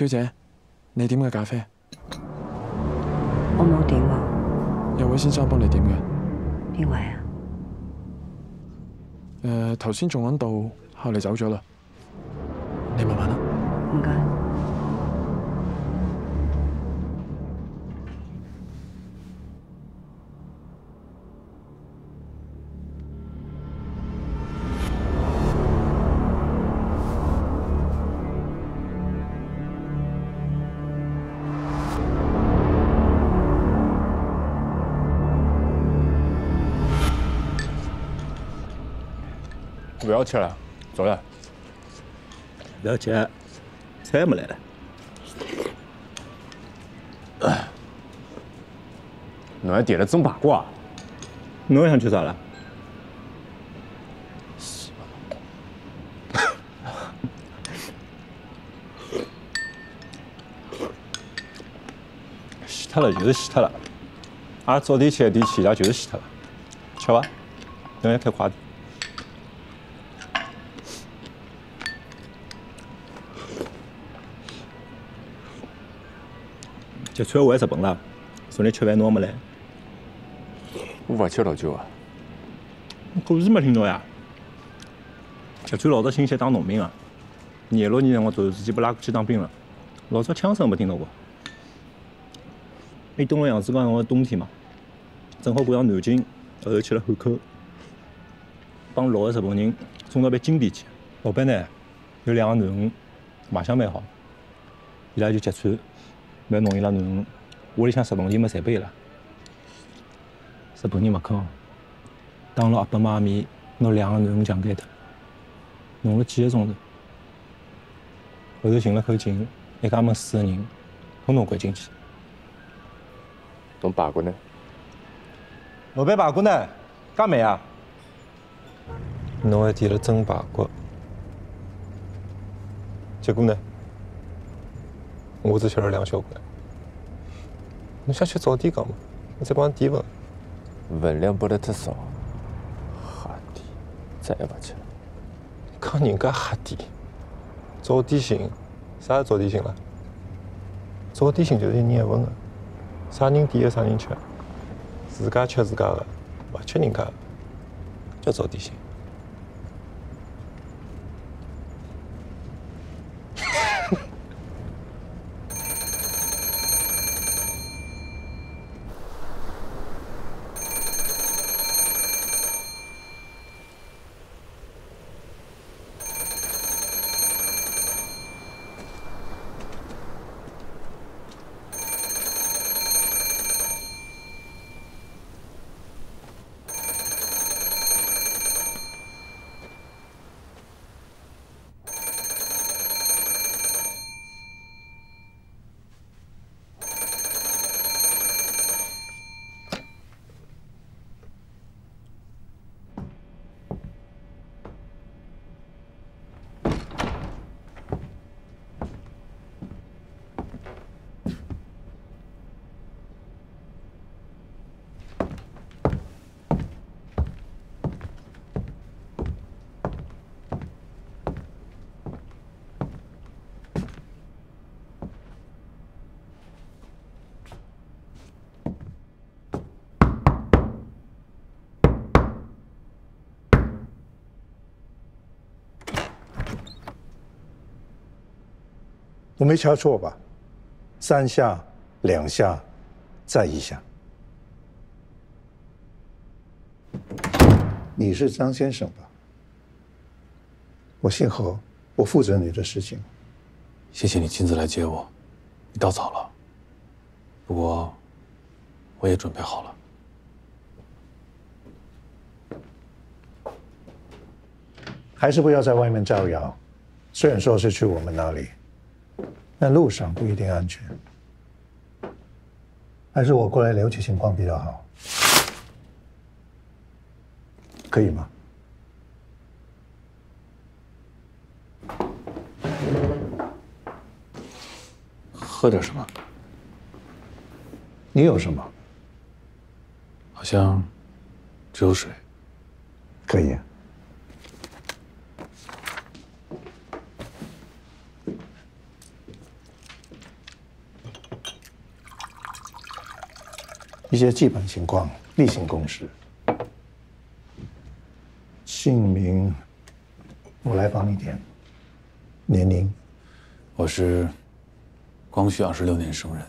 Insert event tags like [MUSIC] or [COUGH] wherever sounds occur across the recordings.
小姐，你点嘅咖啡？我冇点啊。有位先生帮你点嘅。边位啊？誒，頭先仲喺度，後嚟走咗啦。你慢慢啦。唔該。要吃了，走了。不要急，菜没来了。侬还点了蒸八卦？侬想吃啥了？洗脱了就是洗脱了，俺早点去的气料就是洗脱了，吃吧，侬还开快点。吃川我还是笨了，昨日吃饭侬还没来。我不吃老酒啊。故事没听到呀？吃川老早新西当农民啊，廿六年辰光突然之间被拉过去当兵了，老早枪声没听到过。伊蹲了杨子江辰光冬天嘛，正好赶上南京，后头去了汉口，帮六个日本人送到爿金店去。老板呢有两个囡恩，卖相蛮好，伊拉就结串。蛮弄伊拉囡恩，屋里向日本人么侪拨伊拉。日本人勿肯，当了阿爸妈面拿两个囡恩强奸脱，弄了几个钟头。后头寻了口井，一家门四个人，统统关进去。侬爸过呢？老板爸过呢？介美啊？侬还点了蒸排骨，结果呢？我只吃了两小块。侬想吃早点讲嘛，我再帮你点份。分量拨得太少，瞎点，再也不吃了。讲人家瞎点，早点心，啥是早点心了？早点心就是一人一份的，啥人点的啥人吃，自家吃自家的，不吃人家的，叫早点心。没敲错吧？三下、两下，再一下。你是张先生吧？我姓何，我负责你的事情。谢谢你亲自来接我，你到早了。不过，我也准备好了。还是不要在外面招摇。虽然说是去我们那里。但路上不一定安全，还是我过来了解情况比较好，可以吗？喝点什么？你有什么？好像只有水。可以。一些基本情况，例行公事。姓名，我来帮你填。年龄，我是光绪二十六年生人，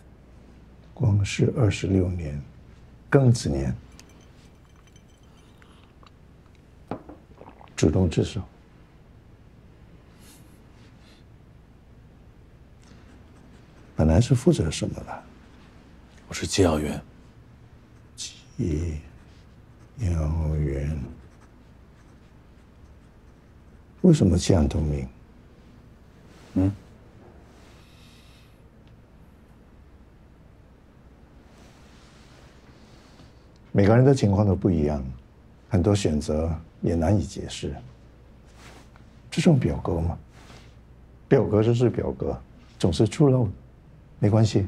光绪二十六年，庚子年。主动自首。本来是负责什么的？我是机要员。机要员。为什么弃暗投明？嗯？每个人的情况都不一样，很多选择也难以解释。这种表格嘛，表格就是表格，总是出漏。没关系，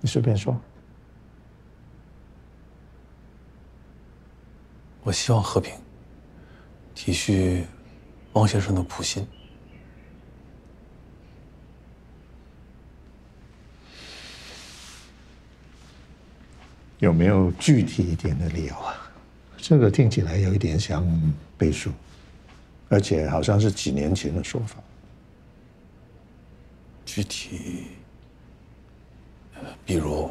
你随便说。我希望和平，体恤汪先生的苦心。有没有具体一点的理由啊？这个听起来有一点像背书，而且好像是几年前的说法。具体，比如，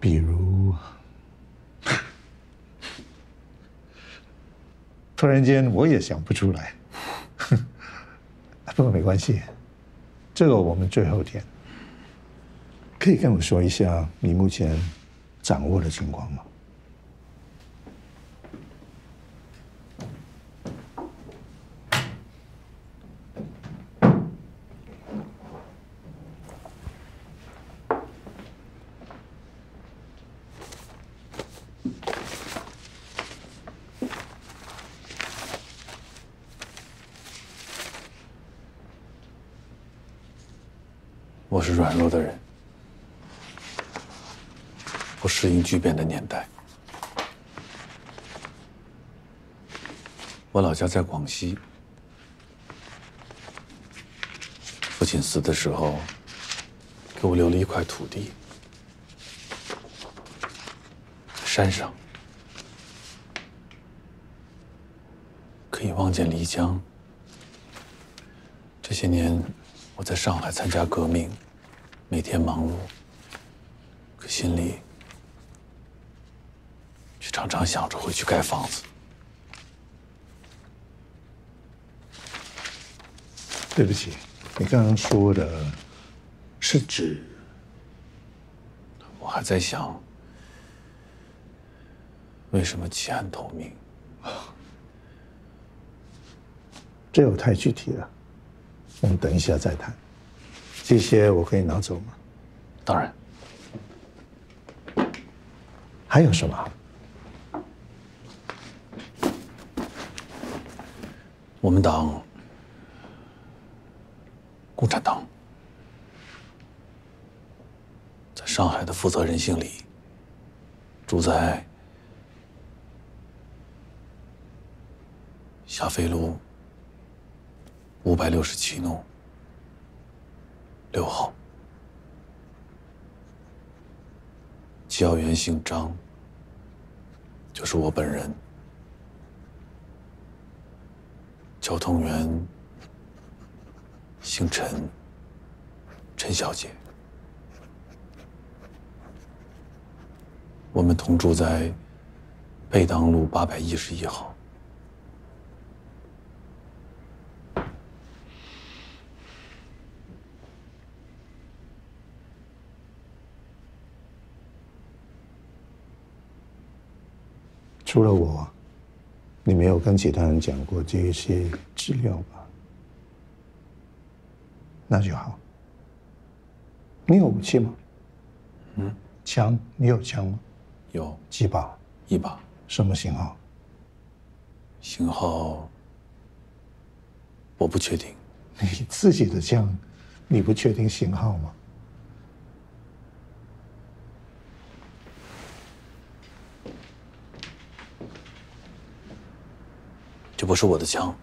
比如，突然间我也想不出来。[LAUGHS] 不过没关系，这个我们最后填。可以跟我说一下你目前掌握的情况吗？我是软弱的人，不适应巨变的年代。我老家在广西，父亲死的时候，给我留了一块土地，山上可以望见漓江。这些年。我在上海参加革命，每天忙碌，可心里却常常想着回去盖房子。对不起，你刚刚说的是指？我还在想，为什么弃暗投明？这又太具体了。我们等一下再谈，这些我可以拿走吗？当然。还有什么？我们党，共产党，在上海的负责人姓李，住在霞飞路。五百六十七弄六号，机要员姓张，就是我本人。交通员姓陈，陈小姐。我们同住在贝当路八百一十一号。除了我，你没有跟其他人讲过这些资料吧？那就好。你有武器吗？嗯，枪，你有枪吗？有几把？一把。什么型号？型号我不确定。你自己的枪，你不确定型号吗？这不是我的枪，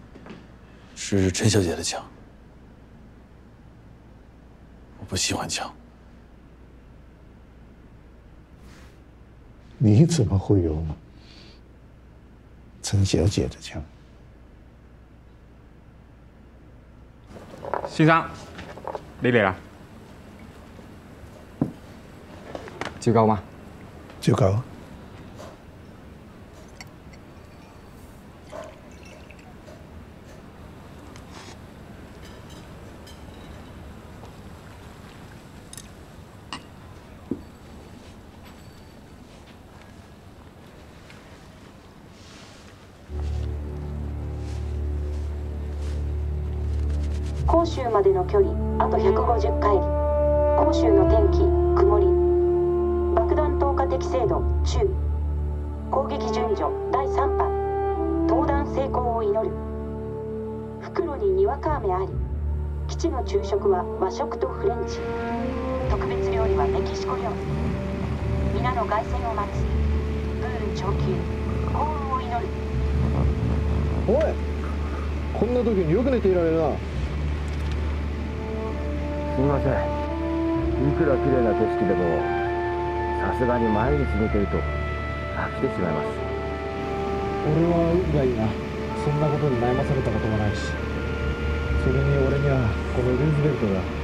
是陈小姐的枪。我不喜欢枪。你怎么会有陈小姐的枪？先生，你嚟啦，照夠嗎？就搞。基地の昼食は和食とフレンチ。特別料理はメキシコ料理。皆の凱旋を待つ。プール長級幸運を祈る。おいこんな時によく寝ていられるな。すみません。いくら綺麗な景色でもさすがに毎日見てると飽きてしまいます。俺は運がいいな。そんなことに悩まされたこともないしそれに俺にはこのルーズベルトが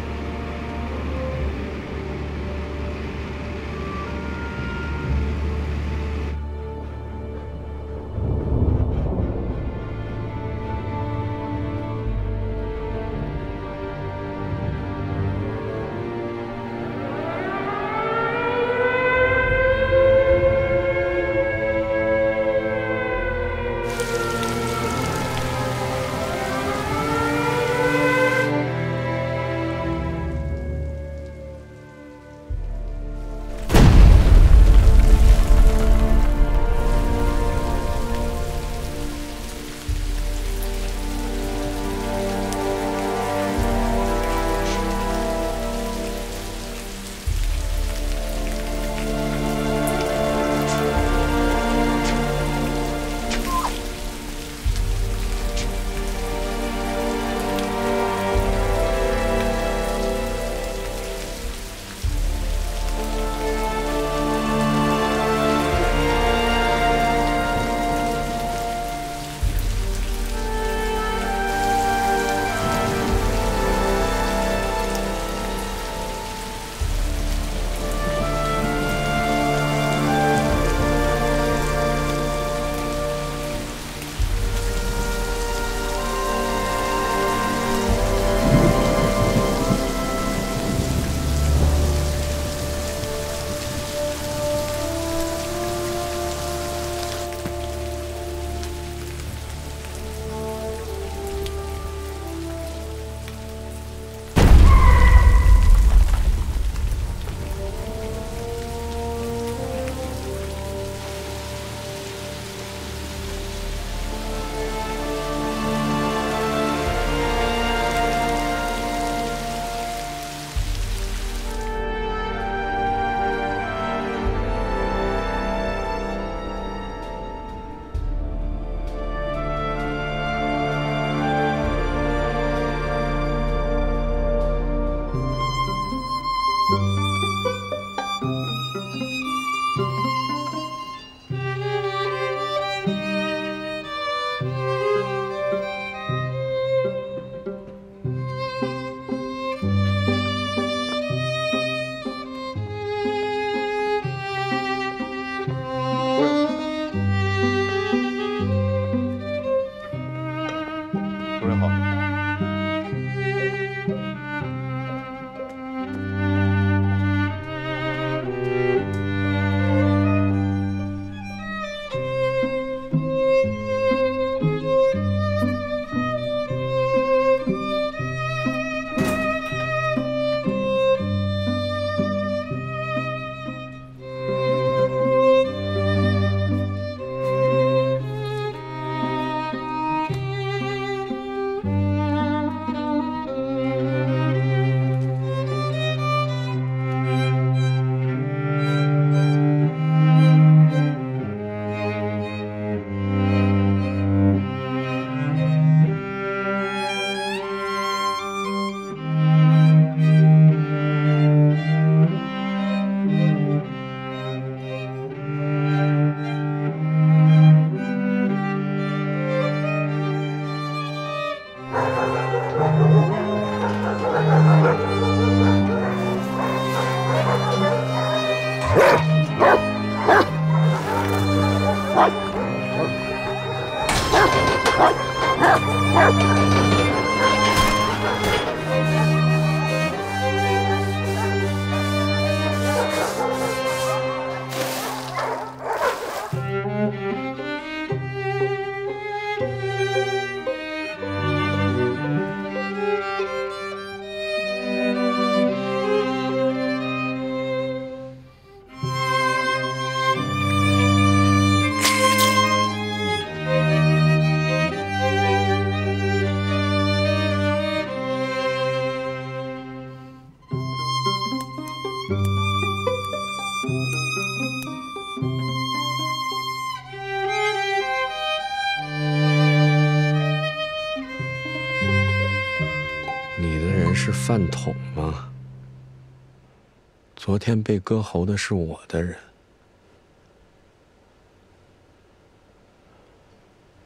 昨天被割喉的是我的人。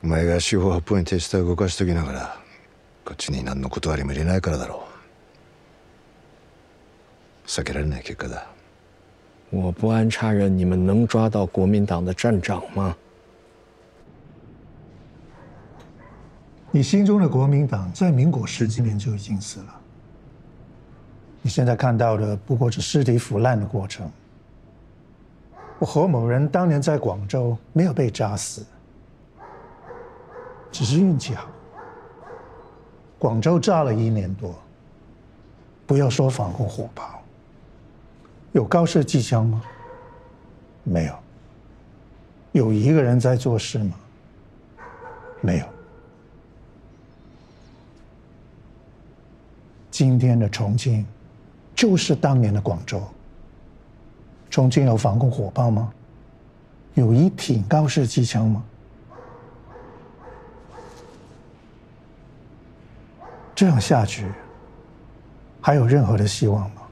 お前が司法発砲に手下を動かしときながらこっちに何の断りも入れないからだろう避けられない結果だ我不安插人，你们能抓到国民党的站长吗？你心中的国民党在民国十几年就已经死了， 你现在看到的不过是尸体腐烂的过程。我何某人当年在广州没有被炸死，只是运气好。广州炸了一年多，不要说防空火炮，有高射机枪吗？没有。有一个人在做事吗？没有。今天的重庆，就是当年的广州。重庆有防空火炮吗？有一挺高射机枪吗？这样下去，还有任何的希望吗？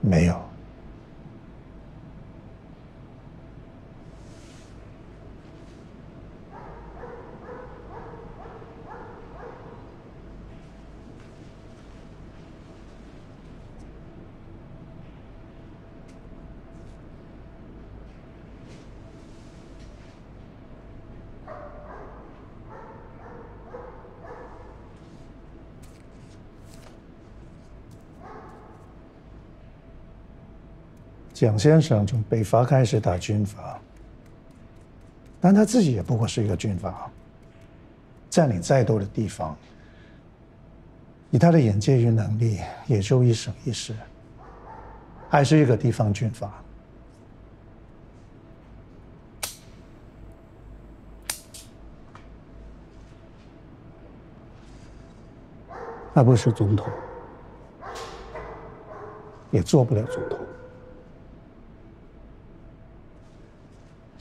没有。蒋先生从北伐开始打军阀，但他自己也不过是一个军阀，占领再多的地方，以他的眼界与能力，也就一省一市，还是一个地方军阀。他不是总统，也做不了总统。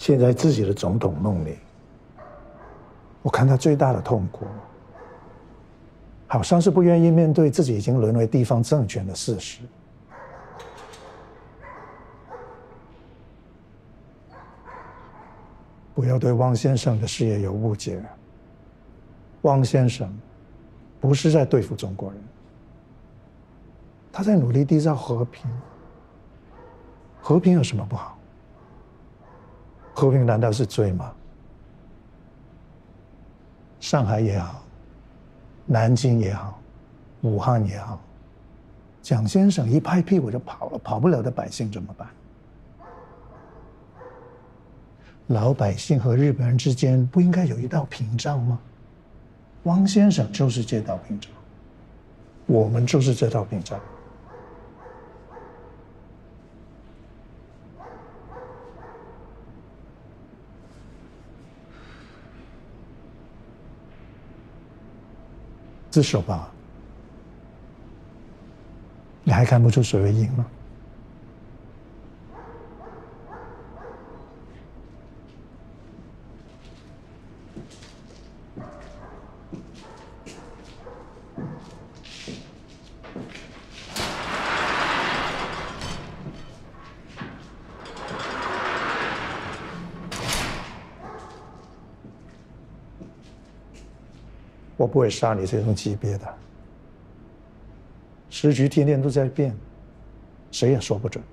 现在自己的总统梦里，我看他最大的痛苦，好像是不愿意面对自己已经沦为地方政权的事实。不要对汪先生的事业有误解，汪先生不是在对付中国人，他在努力缔造和平。和平有什么不好？和平难道是罪吗？上海也好，南京也好，武汉也好，蒋先生一拍屁股就跑了，跑不了的百姓怎么办？老百姓和日本人之间不应该有一道屏障吗？汪先生就是这道屏障，我们就是这道屏障。自首吧，你还看不出谁会赢吗？不会杀你这种级别的，时局天天都在变，谁也说不准，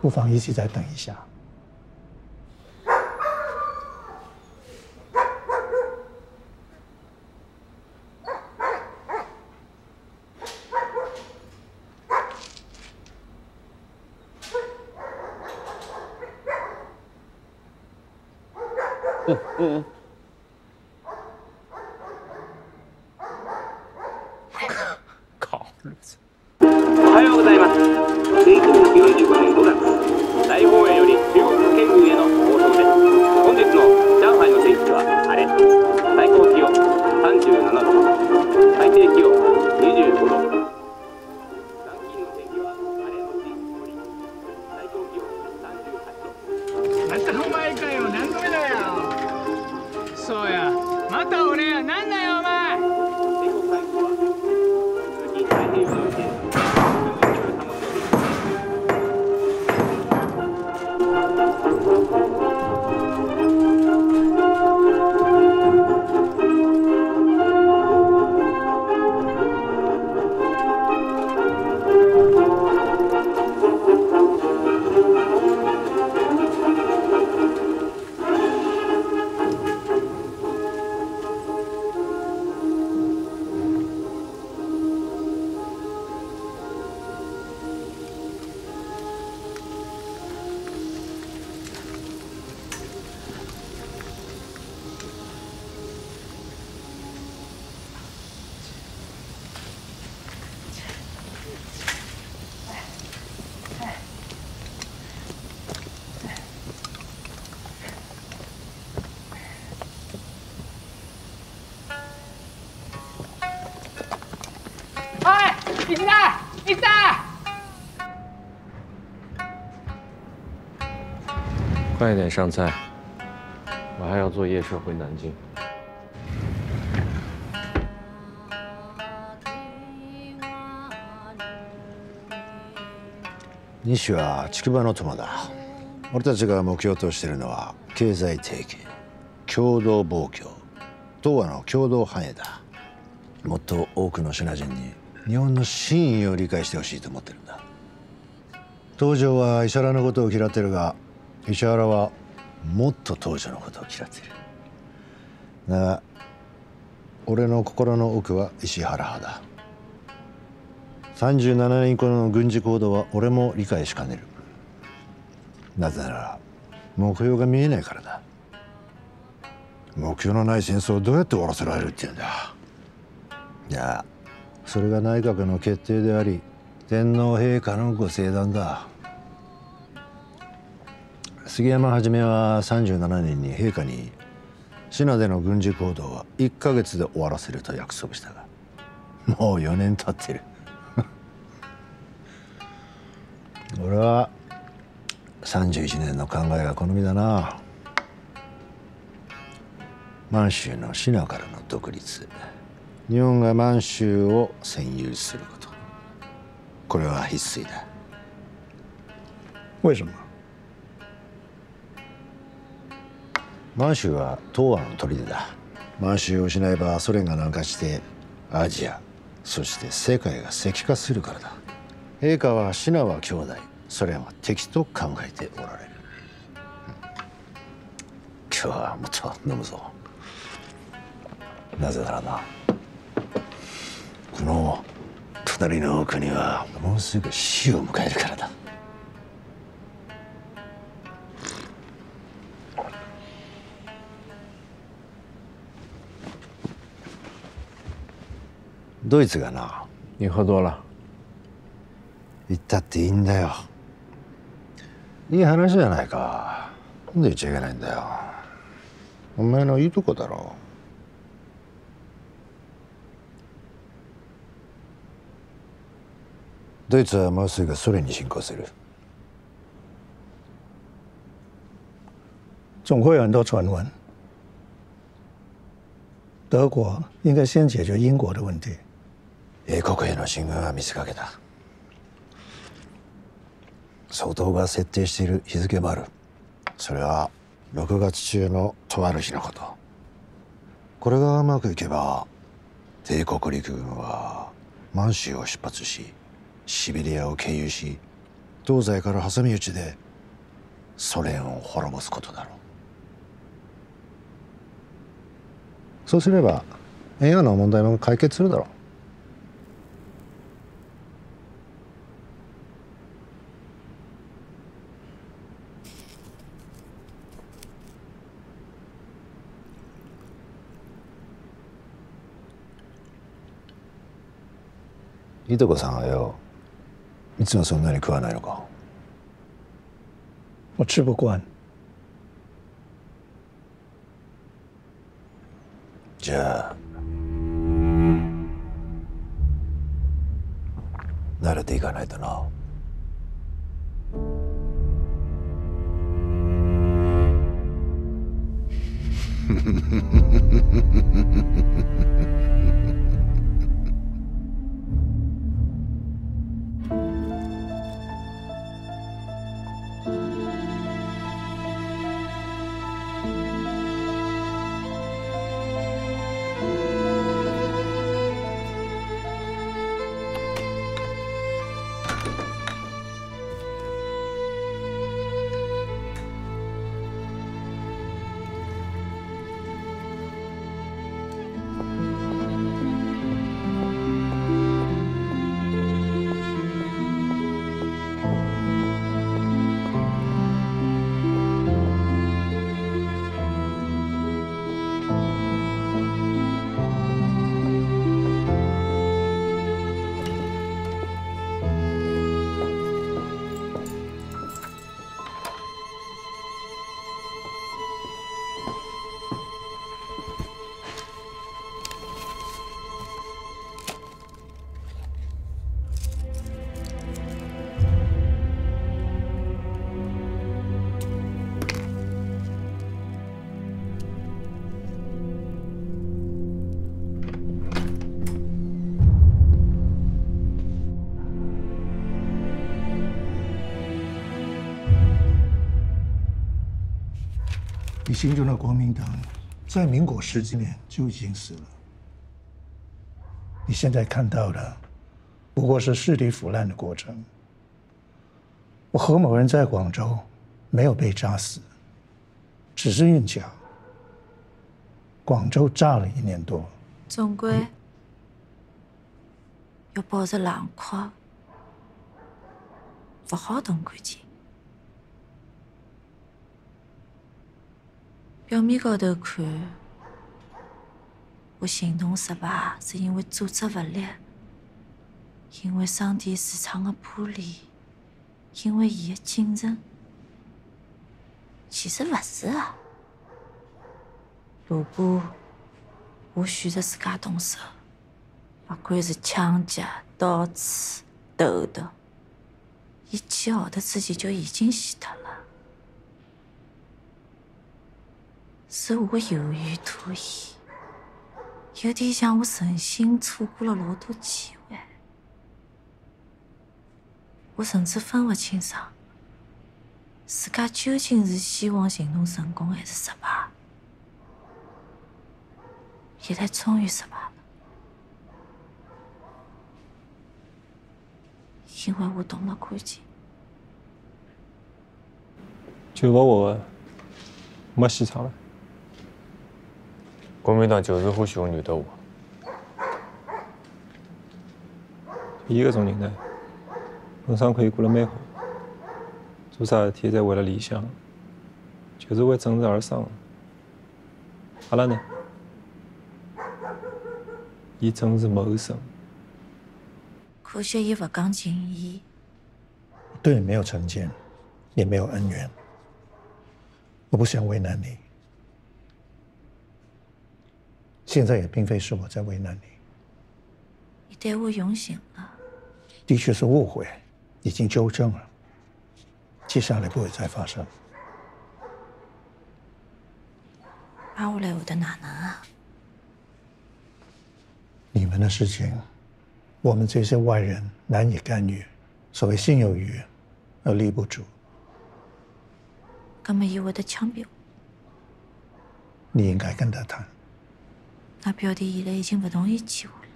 不妨一起再等一下。快点上菜，我还要坐夜车回南京。西は筑波の友だ。俺たちが目標としているのは経済提携共同防御東亜の共同繁栄だ。もっと多くのシナ人に日本の真意を理解してほしいと思ってるんだ。東条は石原のことを嫌ってるが石原はもっと東条のことを嫌っている。だが俺の心の奥は石原派だ。37年以降の軍事行動は俺も理解しかねる。なぜなら目標が見えないからだ。目標のない戦争をどうやって終わらせられるっていうんだ。いやそれが内閣の決定であり天皇陛下のご聖断だ。杉山はじめは37年に陛下にシナでの軍事行動は1ヶ月で終わらせると約束したがもう4年経ってる。[LAUGHS] 俺は31年の考えが好みだな。満州のシナからの独立。日本が満州を占有すること。これは必須だ。为什么？満州は東亜の砦だ。満州を失えばソ連が南下してアジアそして世界が石化するからだ。陛下はシナは兄弟。ソ連は敵と考えておられる、今日はもっと飲むぞ。なぜならな。この隣の国はもうすぐ死を迎えるからだ。ドイツがな。你喝多了。言ったっていいんだよ。いい話じゃないか。なんで言っちゃいけないんだよ。お前のいいとこだろ。ドイツはもうすぐソ連に侵攻する。总会有很多传闻。德国应该先解决英国的问题。英国への進軍は見せかけた。総統が設定している日付もある。それは6月中のとある日のこと。これがうまくいけば帝国陸軍は満州を出発しシベリアを経由し東西から挟み撃ちでソ連を滅ぼすことだろう。そうすれば円安の問題も解決するだろう。いとこさんはよいつもそんなに食わないのか？我吃不惯じゃあ。慣れていかないとな。[LAUGHS] 心中的国民党，在民国十几年就已经死了。你现在看到的，不过是势力腐烂的过程。我何某人在广州没有被炸死，只是运假。广州炸了一年多，总归要抱着冷酷，不好动感情。表面高头看，我行动失败是因为组织不力，因为商店市场的破裂，因为伊的精神。其实不是啊。如果我选择自家动手，不管是枪击、刀刺、斗斗，伊几号头之前就已经死脱了。是我犹豫拖延，有点像我存心错过了老多机会。我甚至分不清爽，自家究竟是希望行动成功还是失败。现在终于失败了，因为我动了感情。九把握的，没戏唱了。国民党就是欢喜用女的我。伊搿种人呢，本身可以过得蛮好，做啥事体侪为了理想，就是为政治而生。阿拉呢？以政治谋生。可惜伊不讲情义。对你没有成见，也没有恩怨。我不想为难你。现在也并非是我在为难你。你对我用心了。的确是误会，已经纠正了。接下来不会再发生。把我来，我的哪能啊？你们的事情，我们这些外人难以干预。所谓心有余而力不足。干嘛以我的枪毙我？你应该跟他谈。那表弟现在已经不同意见我了。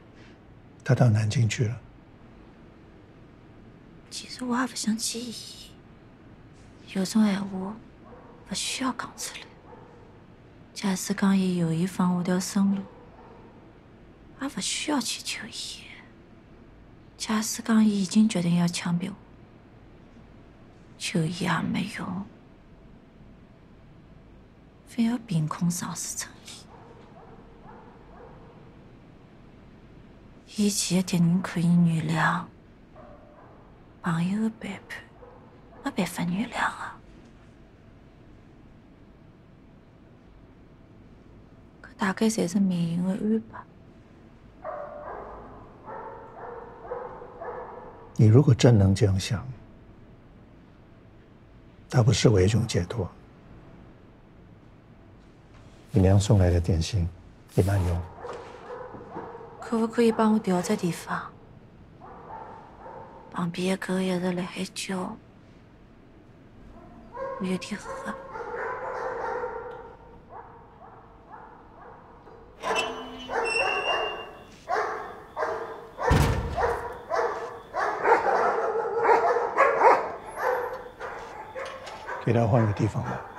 他到南京去了。其实我也不想见伊。有种闲话不需要讲出来。假使讲伊有意放我条生路。也不需要去求伊。假使讲伊已经决定要枪毙我，求伊也没用，非要凭空丧失诚意。以前的敌人可以原谅，朋友的背叛没办法原谅啊。可大概侪是命运的安排。你如果真能这样想，倒不失为一种解脱。你娘送来的点心，你慢用。可不可以帮我调只地方？旁边的狗一直在海叫，我有点饿。给他换个地方吧。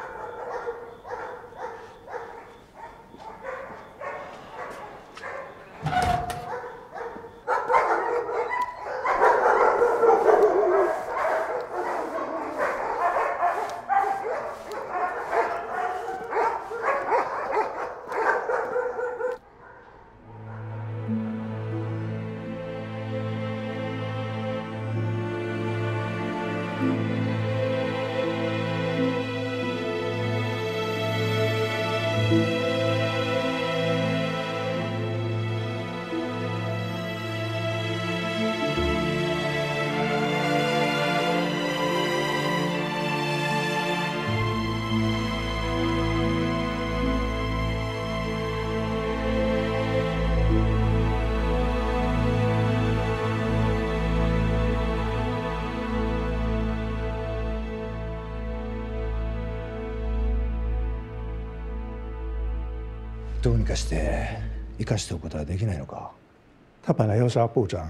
本来要杀部长，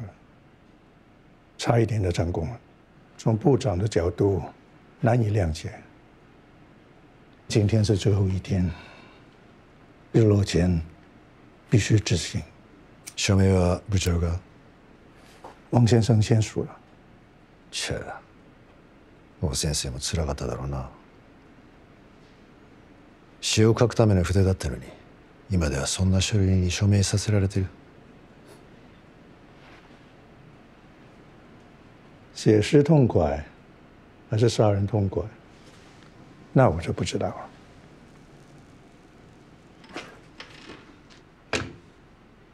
差一点就成功了。从部长的角度难以谅解。今天是最后一天，日落前必须执行。署名は部長が王先生签署了。切王先生も辛かっただろうな詩を書くための筆だったのに今ではそんな書類に署名させられてる 写诗痛快，还是杀人痛快？那我就不知道了。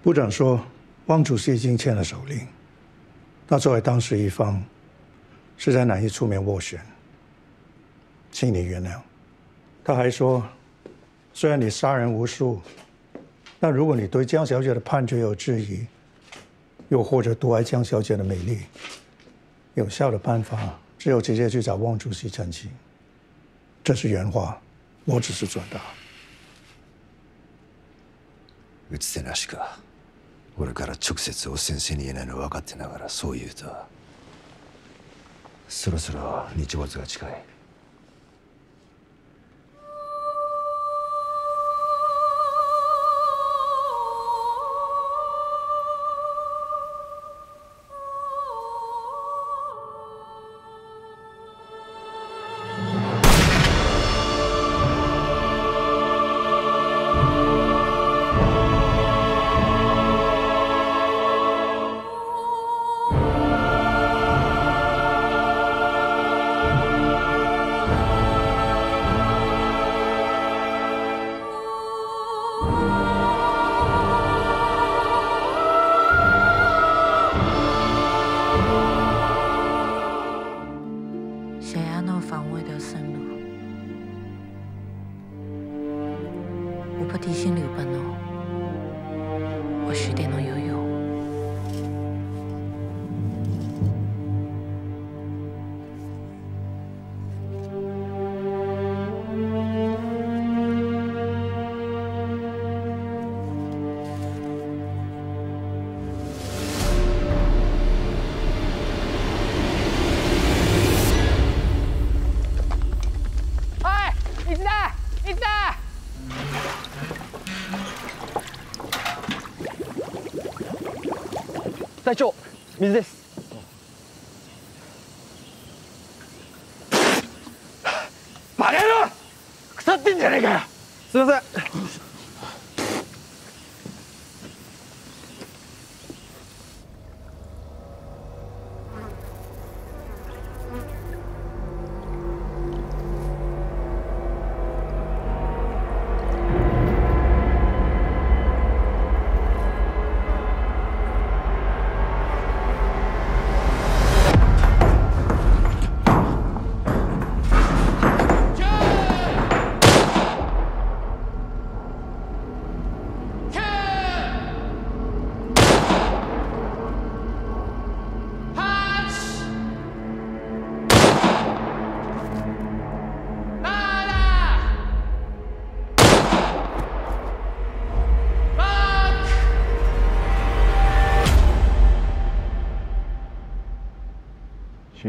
部长说，汪主席已经签了手令，他作为当事一方，实在难以出面斡旋，请你原谅。他还说，虽然你杀人无数，但如果你对江小姐的判决有质疑，又或者独爱江小姐的美丽，有效的办法只有直接去找汪主席澄清。这是原话，我只是转达。打つ手なしか俺から直接お先生に言えないの分かってながらそう言うとはそろそろ日没が近い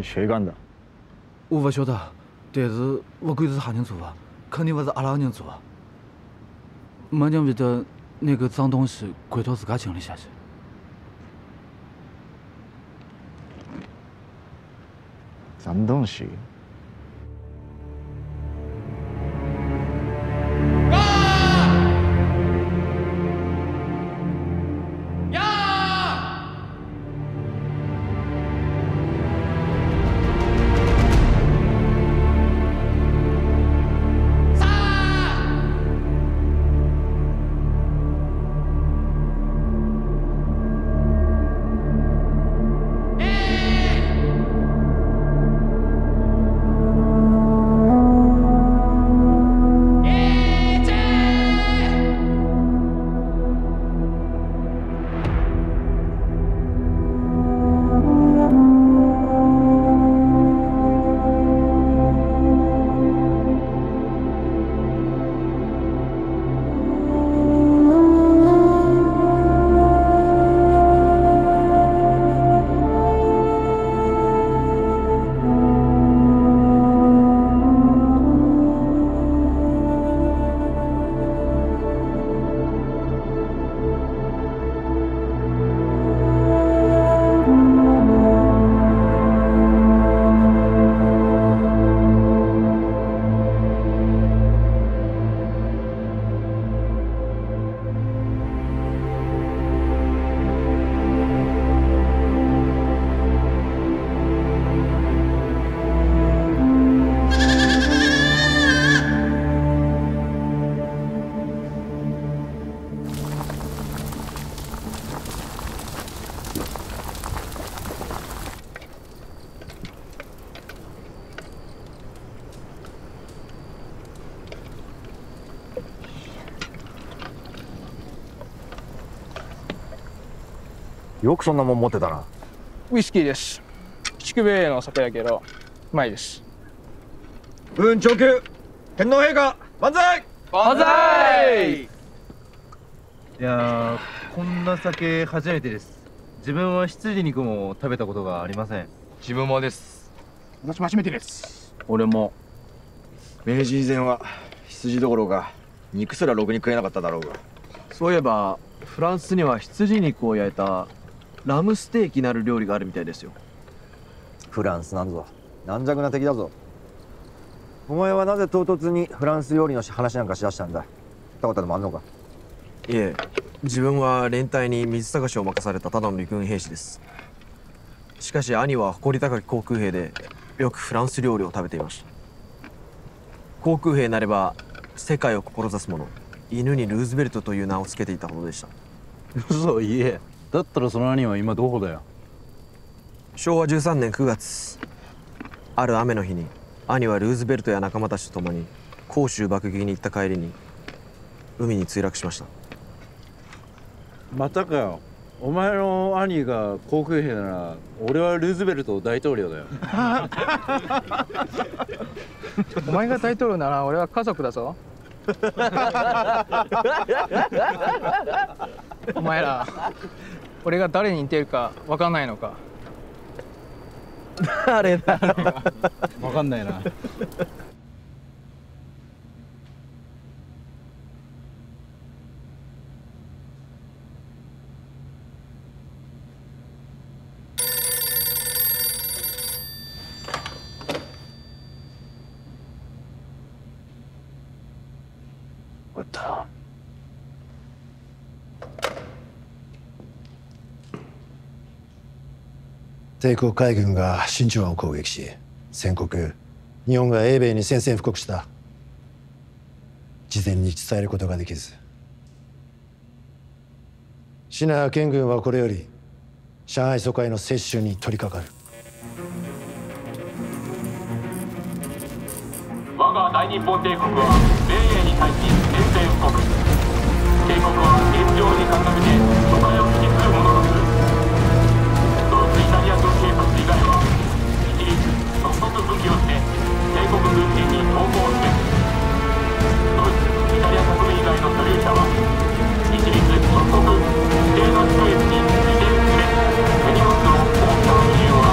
是谁干的？我不晓得，但是不管是啥人做的，肯定不是阿拉人做的。没人会得拿个脏东西滚到自家井里下去。脏东西？よくそんなもん持ってたな。ウイスキーです。宿米の酒やけどうまいです。文長級天皇陛下万歳！万歳！いやーこんな酒初めてです。自分は羊肉も食べたことがありません。自分もです。私も初めてです。俺も。明治以前は羊どころか肉すらろくに食えなかっただろうが。そういえばフランスには羊肉を焼いたラムステーキなる料理があるみたいですよ。フランスなんぞ。軟弱な敵だぞ。お前はなぜ唐突にフランス料理の話なんかしだしたんだ？たことでもあんのか？いえ自分は連隊に水探しを任されたただの陸軍兵士です。しかし兄は誇り高き航空兵でよくフランス料理を食べていました。航空兵なれば世界を志す者犬にルーズベルトという名を付けていたほどでした。嘘言えだったらその兄は今どこだよ？昭和13年9月。ある雨の日に兄はルーズベルトや仲間たちと共に甲州爆撃に行った帰りに海に墜落しました。またかよ。お前の兄が航空兵なら俺はルーズベルト大統領だよ。[LAUGHS] お前が大統領なら俺は家族だぞ。[LAUGHS] お前ら俺が誰に似てるか分かんないのか。誰だ分 [LAUGHS] かんないな帝国海軍が真珠湾を攻撃し宣告。日本が英米に宣戦布告した。事前に伝えることができず。シナ県軍はこれより上海疎開の接種に取り掛かる。我が大日本帝国は米英に対し宣戦布告。帝国は現状に鑑みて疎開を即刻武器を捨て帝国軍人に投降すべきドイツイタリア国民以外の所有者は一律即刻指定の地区域に移転すべき手荷物の大きさの理由は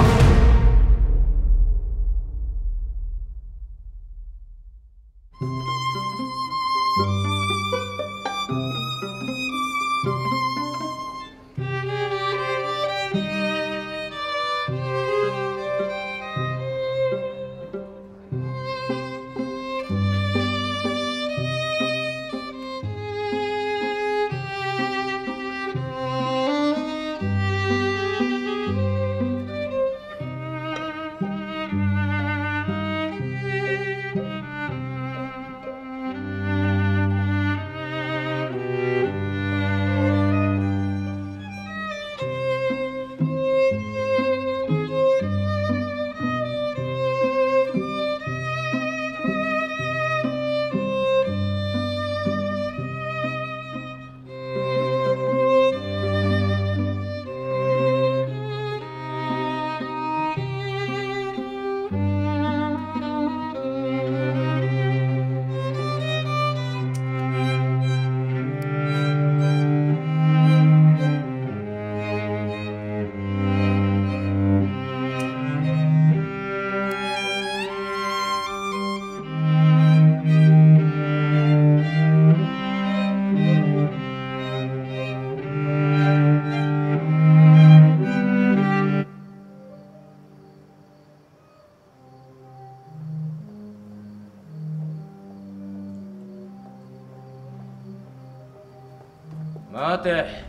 待て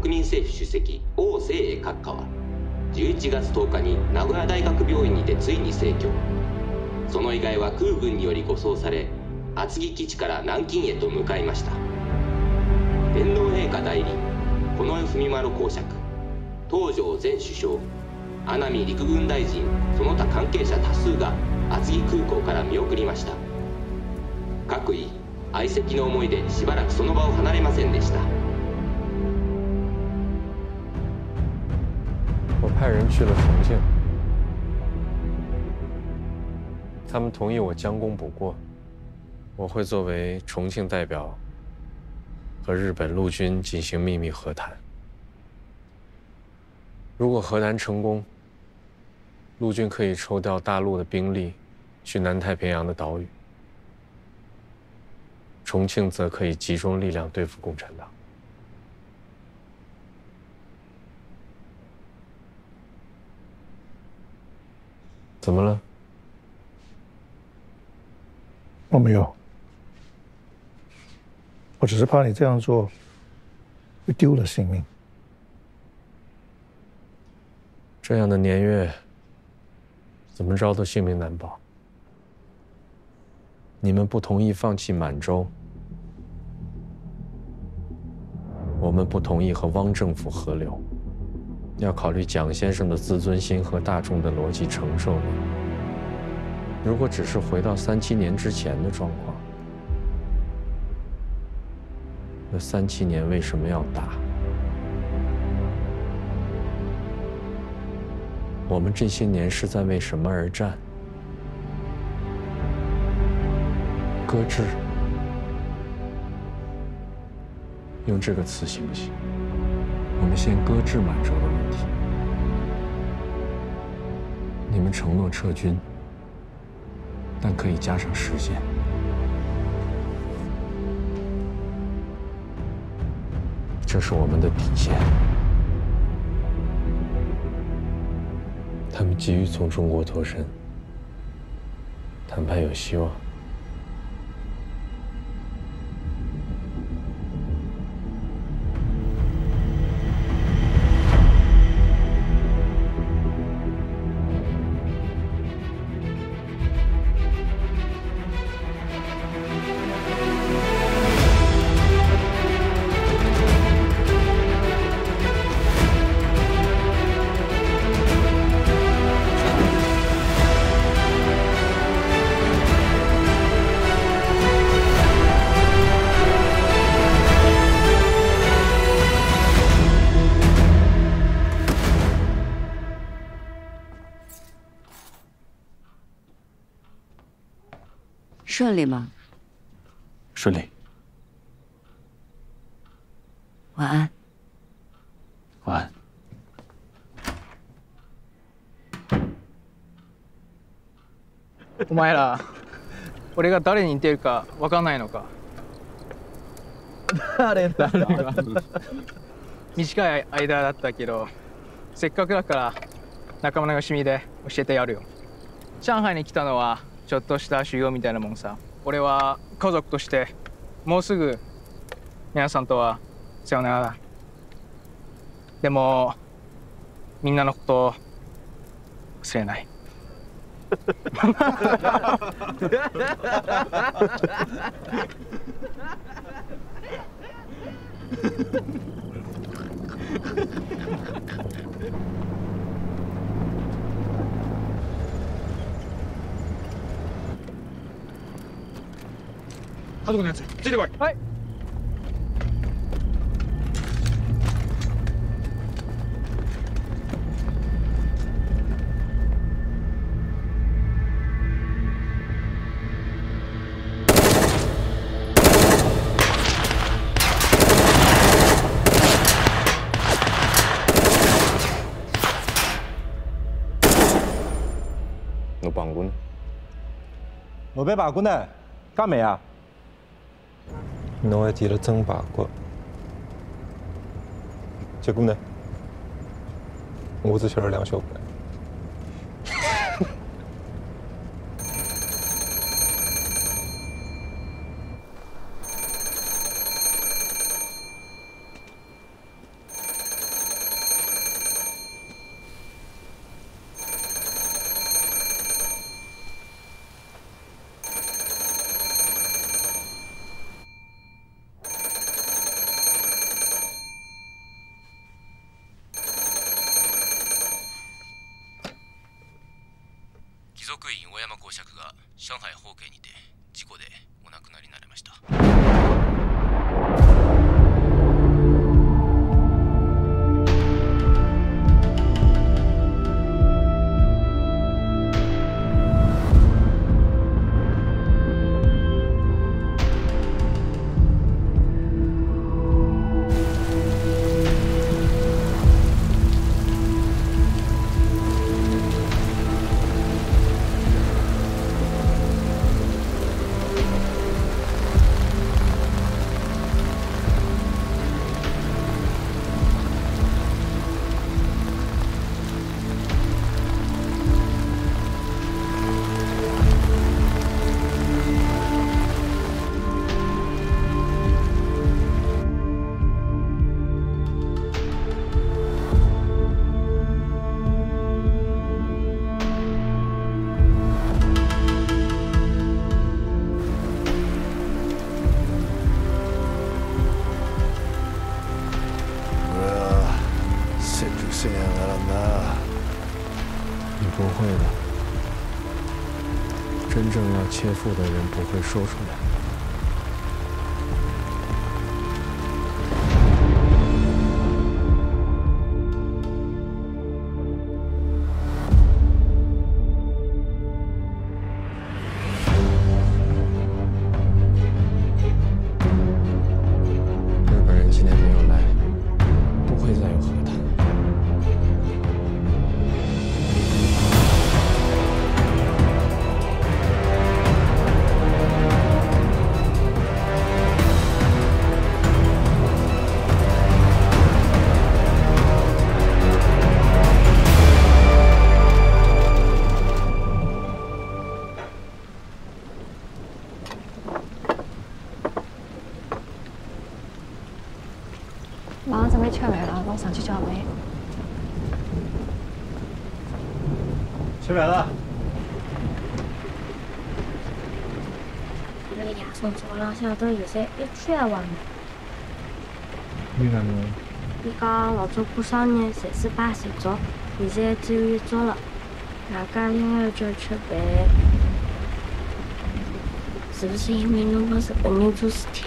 国民政府主席王精衛閣下は11月10日に名古屋大学病院にてついに逝去。その遺骸は空軍により護送され厚木基地から南京へと向かいました。天皇陛下代理近衛文丸公爵。東条前首相阿南陸軍大臣その他関係者多数が厚木空港から見送りました。各位愛席の思いでしばらくその場を離れませんでした。去了重庆，他们同意我将功补过，我会作为重庆代表和日本陆军进行秘密和谈。如果和谈成功，陆军可以抽调大陆的兵力去南太平洋的岛屿，重庆则可以集中力量对付共产党。怎么了？我没有，我只是怕你这样做会丢了性命。这样的年月，怎么着都性命难保。你们不同意放弃满洲，我们不同意和汪政府合流，要考虑蒋先生的自尊心和大众的逻辑承受力。如果只是回到三七年之前的状况，那三七年为什么要打？我们这些年是在为什么而战？搁置，用这个词行不行？我们先搁置满洲的问题。你们承诺撤军，但可以加上时限。这是我们的底线。他们急于从中国脱身，谈判有希望。前ら俺が誰に似てるか分かんないのか。誰だ。短い間だったけどせっかくだから仲間のよしみで教えてやるよ。上海に来たのはちょっとした修行みたいなもんさ。俺は家族としてもうすぐ皆さんとはさよならだ。でもみんなのこと忘れない家族のやつついてこい。はい。我被绑棍呢，干没啊？侬还提了蒸排骨，结果呢？我只吃了两小块。正要切腹的人不会说出来。回了，我上去叫梅。吃饭了。你爷送早浪向都现在一圈还没。你哪能？伊讲老早过生日侪是摆十桌，现在只有一桌了，大家另外叫吃饭。是不是因为侬帮日本人做事体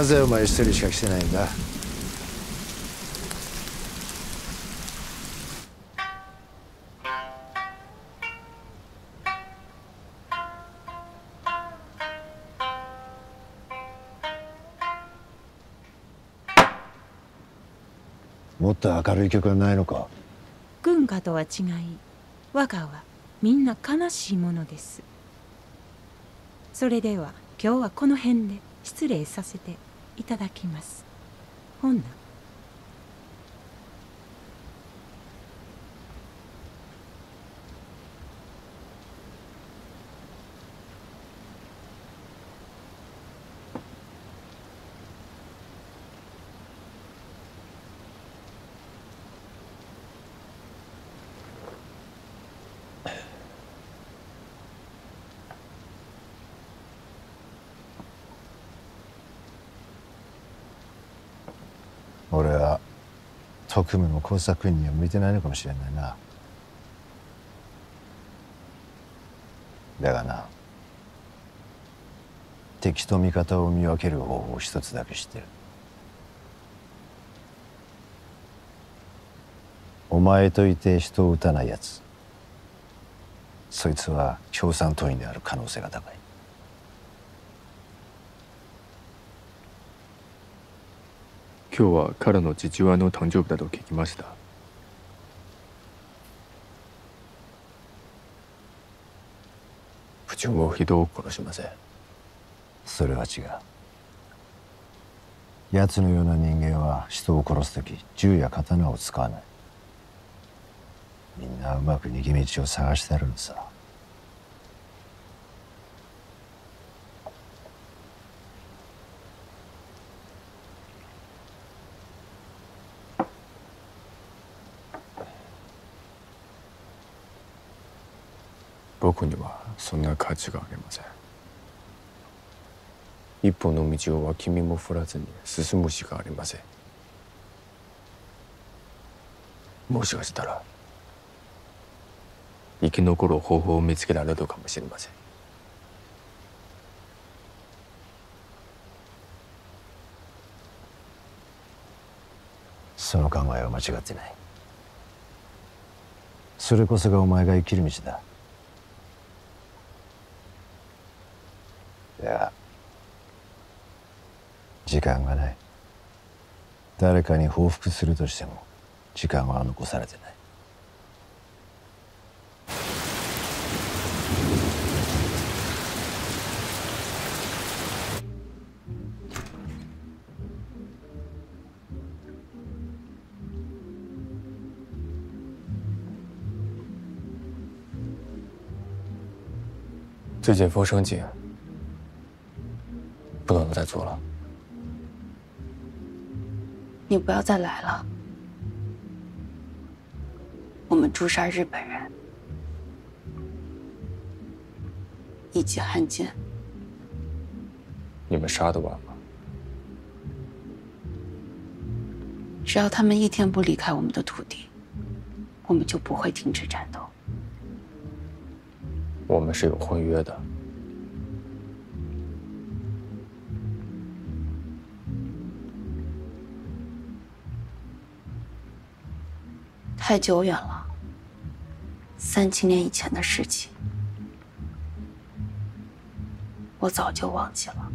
なぜお前一人しか来てないんだ。もっと明るい曲はないのか？軍歌とは違い和歌はみんな悲しいものです。それでは今日はこの辺で失礼させて。いただきます。ほんな俺は特務の工作員には向いてないのかもしれないな。だがな敵と味方を見分ける方法を一つだけ知ってる。お前といて人を撃たないやつそいつは共産党員である可能性が高い。今日は彼の父親の誕生日だと聞きました部長も人を殺しませんそれは違う奴のような人間は人を殺す時銃や刀を使わないみんなうまく逃げ道を探してるのさ僕にはそんな価値がありません。一本の道を脇見も振らずに進むしかありません。もしかしたら生き残る方法を見つけられるかもしれません。その考えは間違ってない。それこそがお前が生きる道だ。時間がない誰かに報復するとしても時間は残されてない最近风声紧，不能再做了。 你不要再来了。我们诛杀日本人，以及汉奸，你们杀得完吗？只要他们一天不离开我们的土地，我们就不会停止战斗。我们是有婚约的。太久远了，三千年以前的事情，我早就忘记了。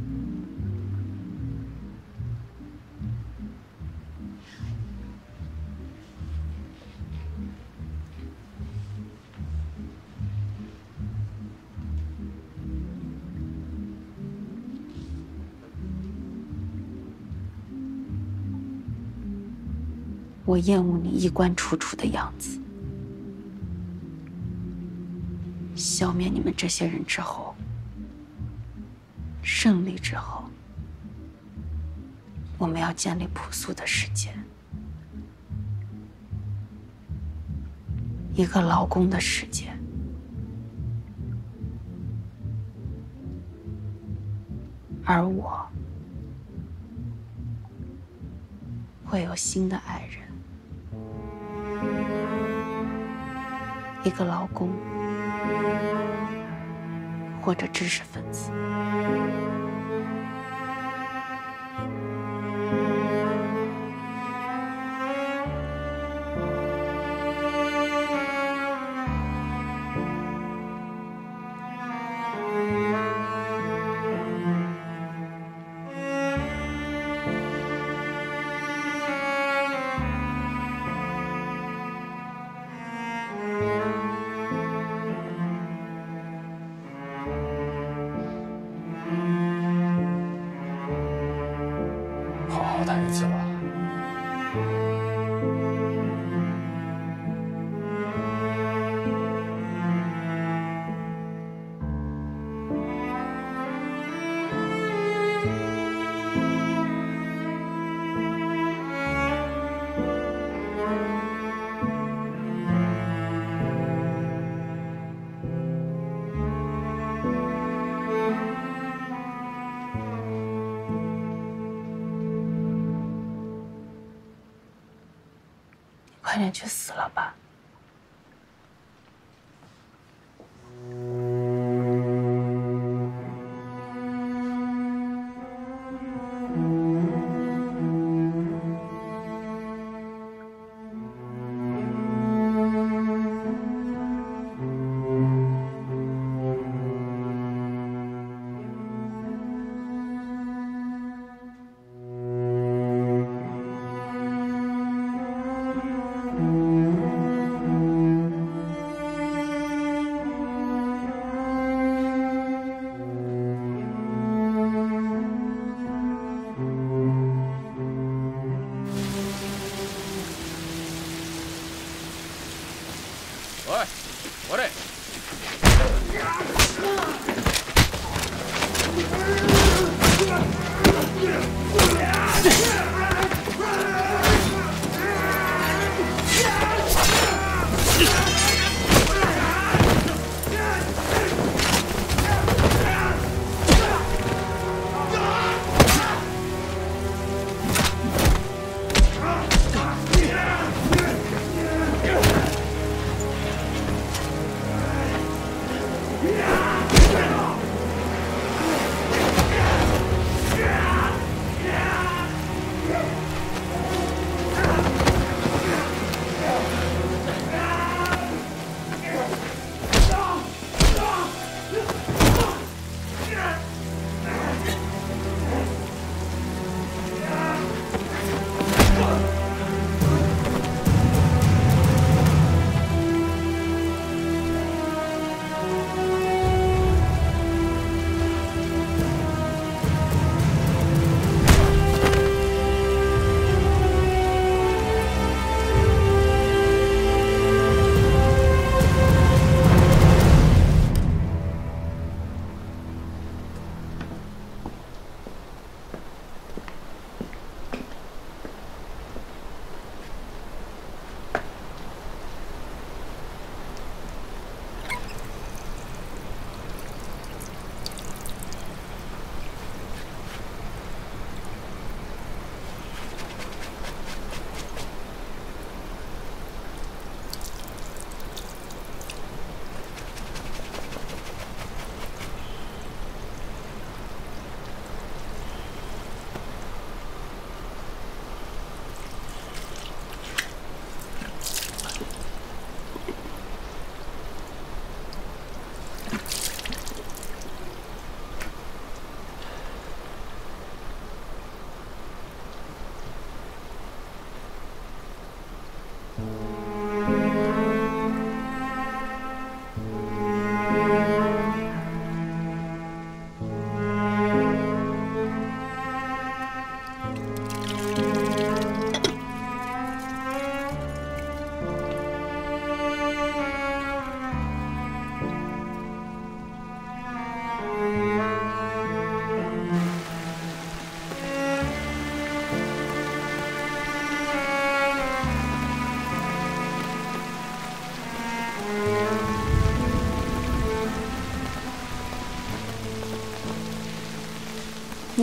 我厌恶你衣冠楚楚的样子。消灭你们这些人之后，胜利之后，我们要建立朴素的世界，一个劳工的世界。而我会有新的爱人。一个劳工，或者知识分子。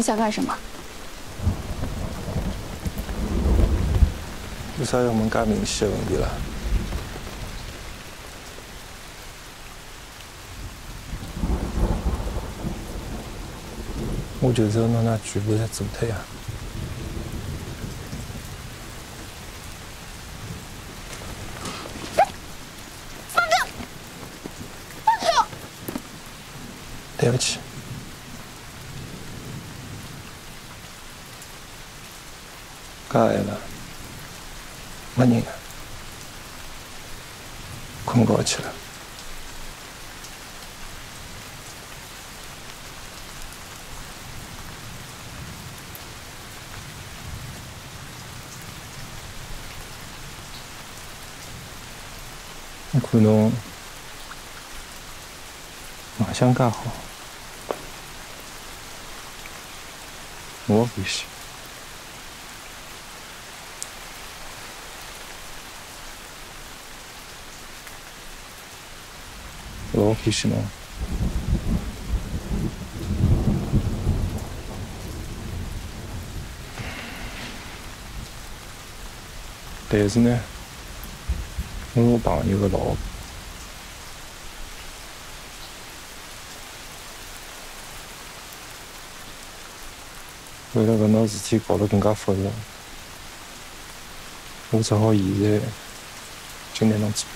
想干什么？有啥要问介明显的问题了？我就是要拿㑚全部侪做脱呀！放掉！放开！对不起。介了，没人了，困觉去了。我看侬卖相介好，我欢喜。但是呢，我朋友的老婆。为了搿桩事体搞得更加复杂，我只好现在就拿侬走。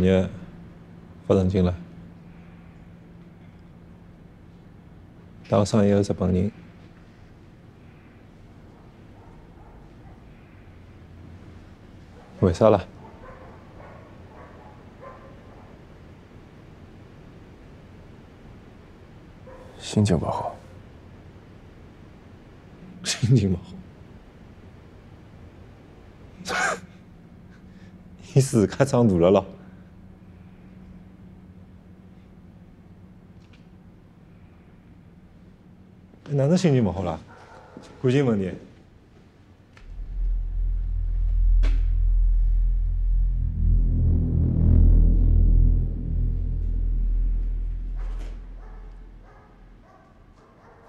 今朝昨日发神经了，打伤一个日本人，为啥啦？心情不好，心情不好。[LAUGHS] 你自家长大了咯？哪能心情勿好啦？感情问题？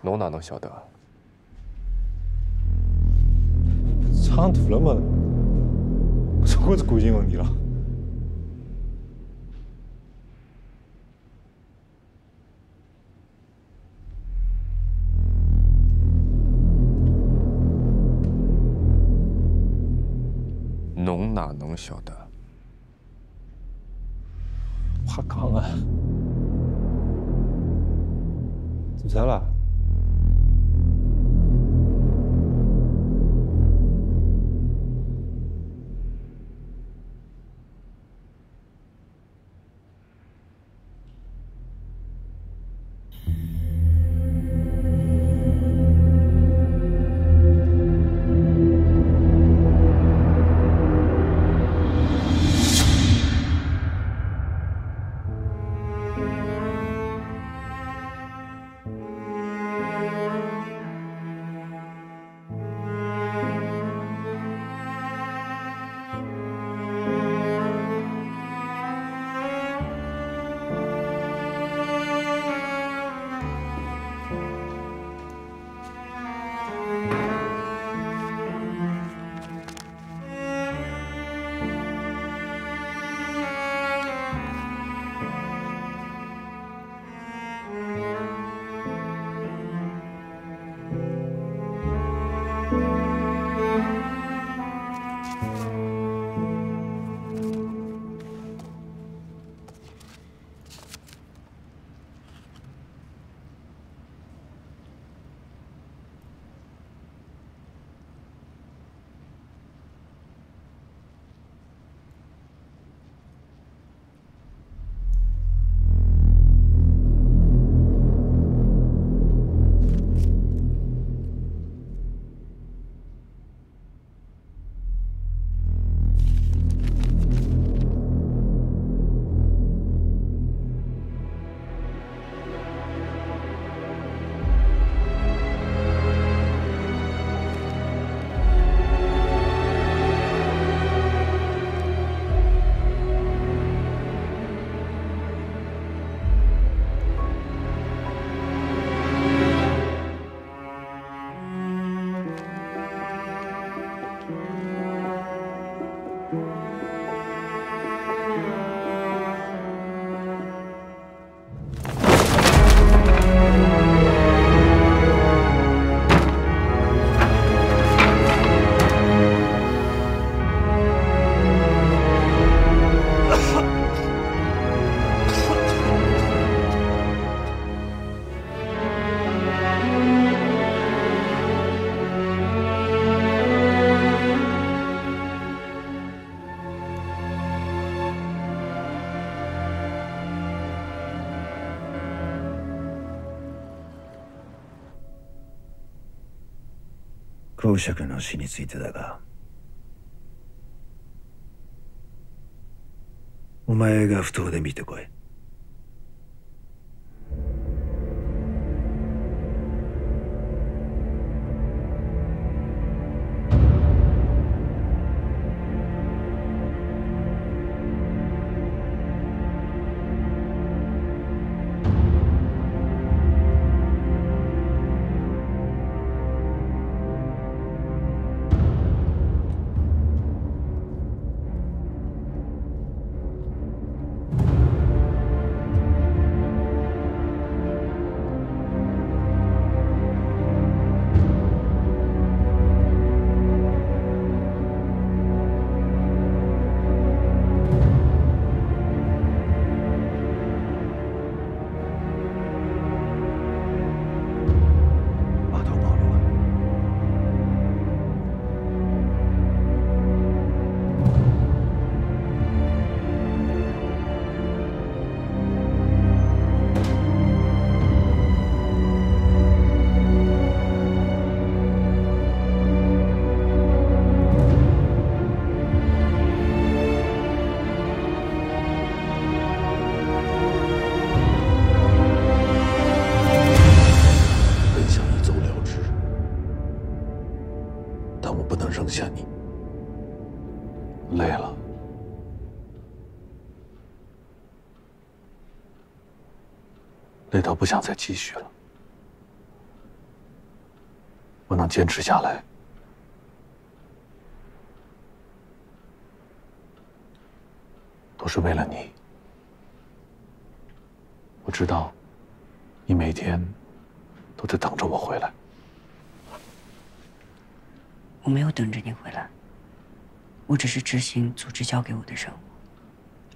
侬哪能晓得？长大了嘛，[LAUGHS] 这个是感情问题了。能晓得？怕讲啊！做啥啦？公爵の死についてだがお前が不当で見てこい。不想再继续了。我能坚持下来，都是为了你。我知道，你每天都在等着我回来。我没有等着你回来，我只是执行组织交给我的任务，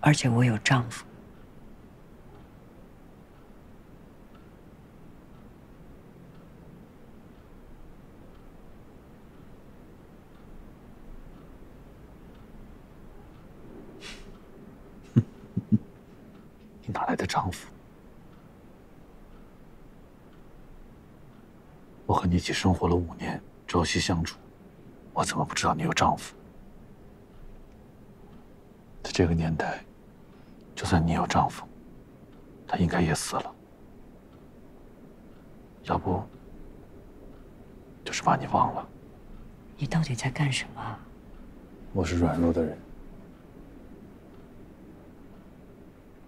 而且我有丈夫。你哪来的丈夫？我和你一起生活了五年，朝夕相处，我怎么不知道你有丈夫？在这个年代，就算你有丈夫，他应该也死了。要不，就是把你忘了。你到底在干什么？我是软弱的人，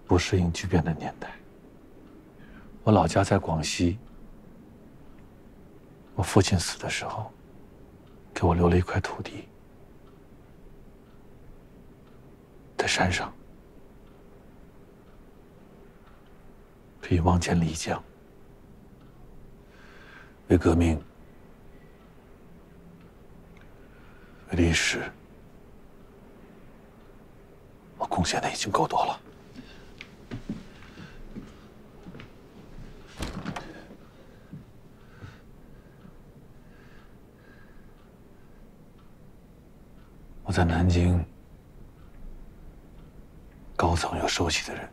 不适应巨变的年代。我老家在广西，我父亲死的时候，给我留了一块土地，在山上，可以望见漓江。为革命，为历史。我贡献的已经够多了。我在南京，高层有熟悉的人，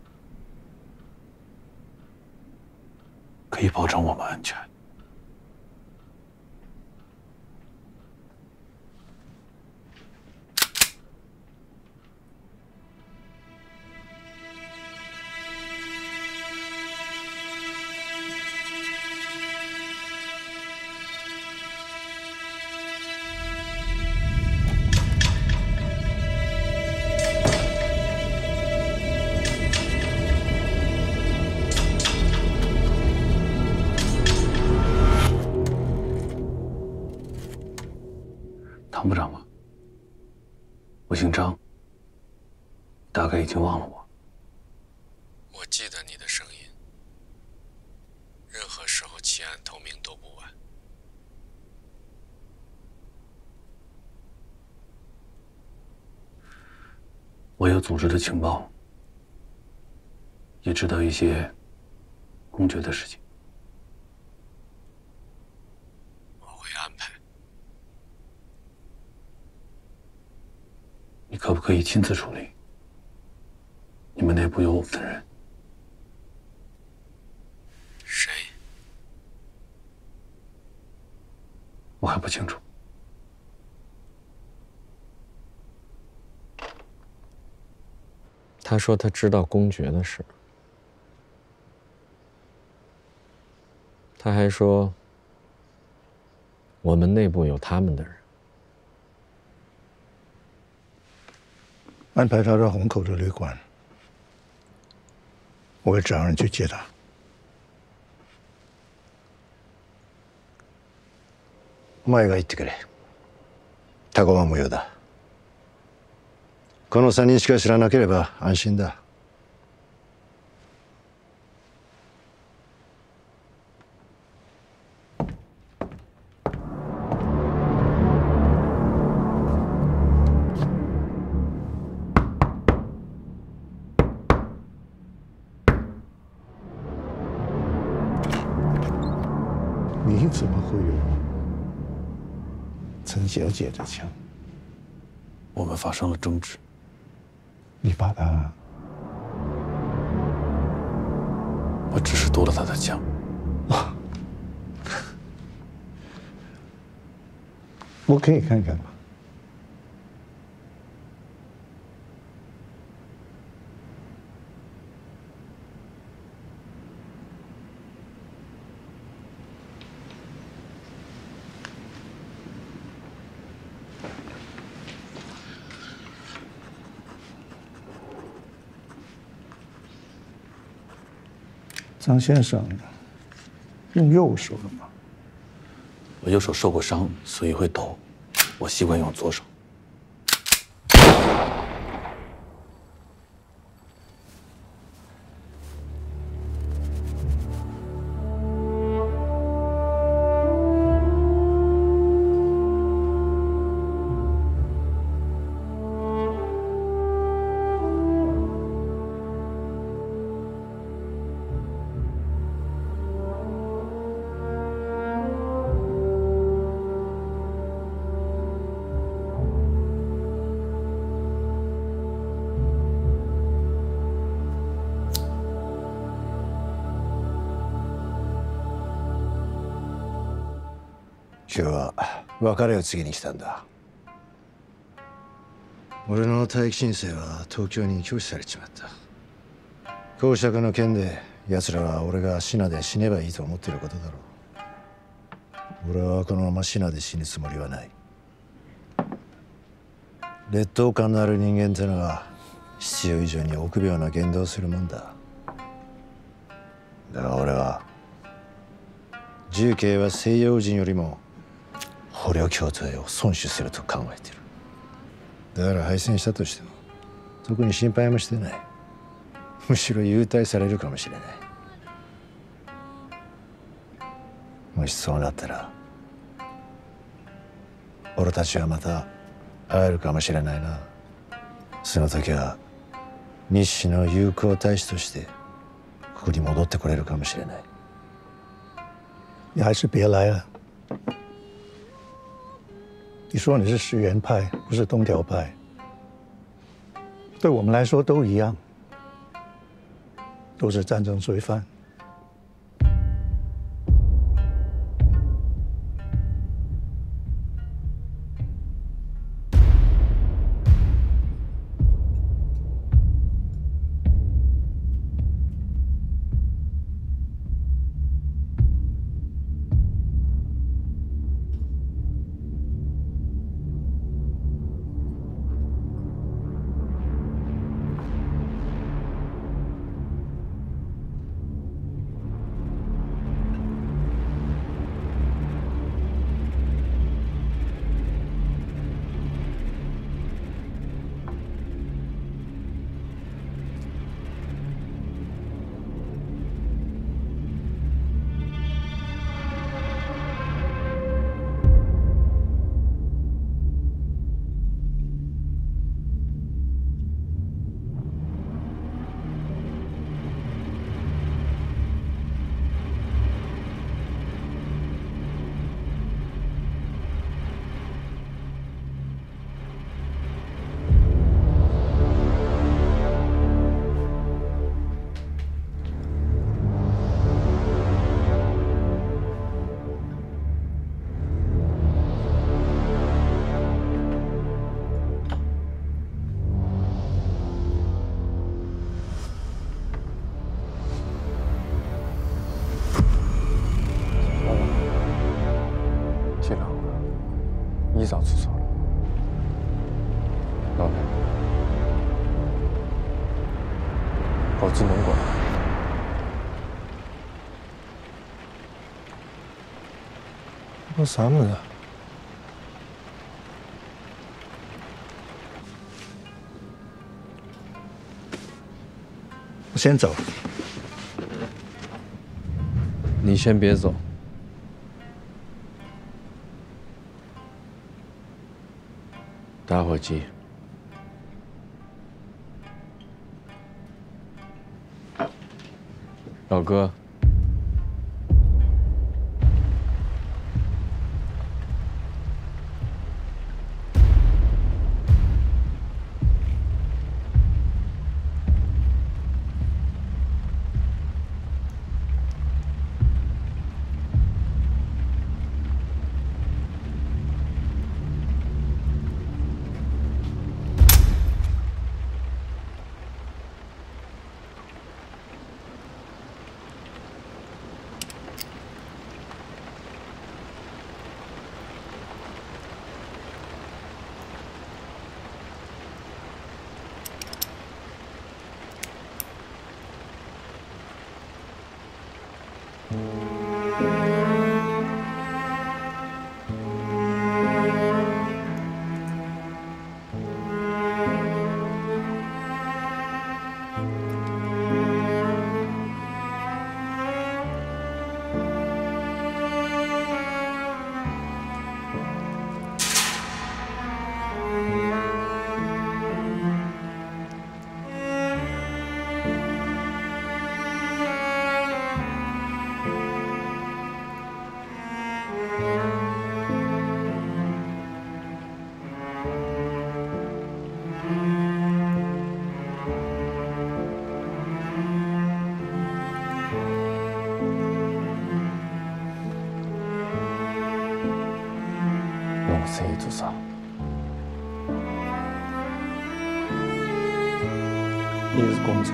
可以保证我们安全。姓张，大概已经忘了我。我记得你的声音。任何时候弃暗投明都不晚。我有组织的情报，也知道一些公爵的事情。你可不可以亲自处理？你们内部有我们的人。谁？我还不清楚。他说他知道公爵的事。他还说我们内部有他们的人。安排他到虹口的旅馆，我会找人去接他。お前が行ってくれ。タコは無用だ。この3人しか知らなければ安心だ。小姐的枪？我们发生了争执，你把他……我只是夺了他的枪。[LAUGHS] 我可以看看吗？张先生用右手了吗？我右手受过伤，所以会抖。我习惯用左手。今日は別れを告げに来たんだ。俺の退役申請は東京に拒否されちまった。公爵の件で奴らは俺がシナで死ねばいいと思ってることだろう。俺はこのままシナで死ぬつもりはない。劣等感のある人間ってのは必要以上に臆病な言動をするもんだ。だが俺は重慶は西洋人よりも捕虜協定を損守すると考えてる。だから敗戦したとしても特に心配もしてない。むしろ優待されるかもしれない。もしそうなったら俺たちはまた会えるかもしれないな。その時は日誌の友好大使としてここに戻ってこれるかもしれない。你还是别来了。你说你是石原派，不是东条派，对我们来说都一样，都是战争罪犯。我啥么子？我先走。你先别走。打火机。老哥。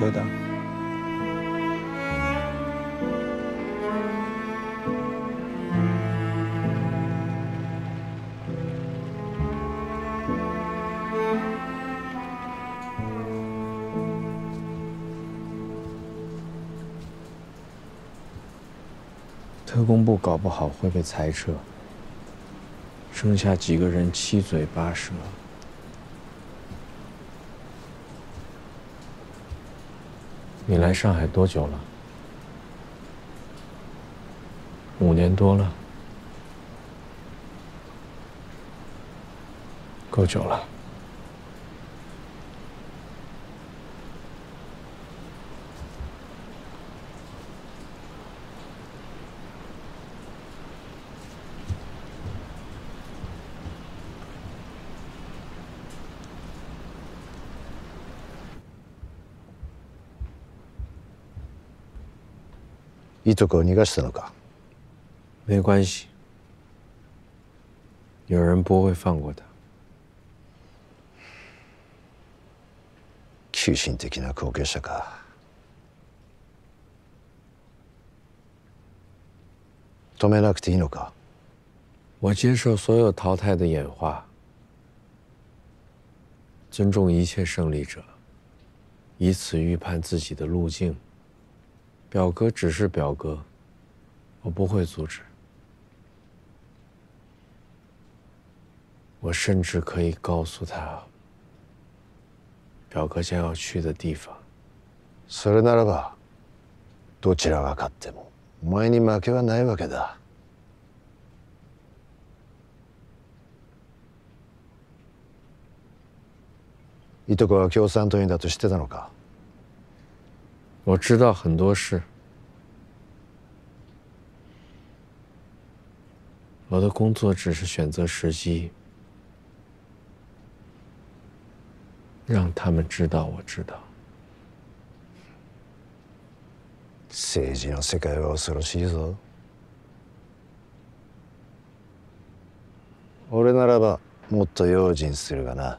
是共产党。特工部搞不好会被裁撤，剩下几个人七嘴八舌。你来上海多久了？五年多了，够久了。いとこを逃がしたのか没关系，有人不会放过他。急進的な後継者か止めなくていいのか我接受所有淘汰的演化，尊重一切胜利者，以此预判自己的路径。 表格只是表格，我不会阻止。我甚至可以告诉他，表哥将要去的地方。それならば、どちらが勝ってもお前に負けはないわけだ。いとこは共産党員だと知ってたのか 我知道很多事，我的工作只是选择时机，让他们知道我知道。政治の世界は恐ろしいぞ俺ならばもっと用心するがな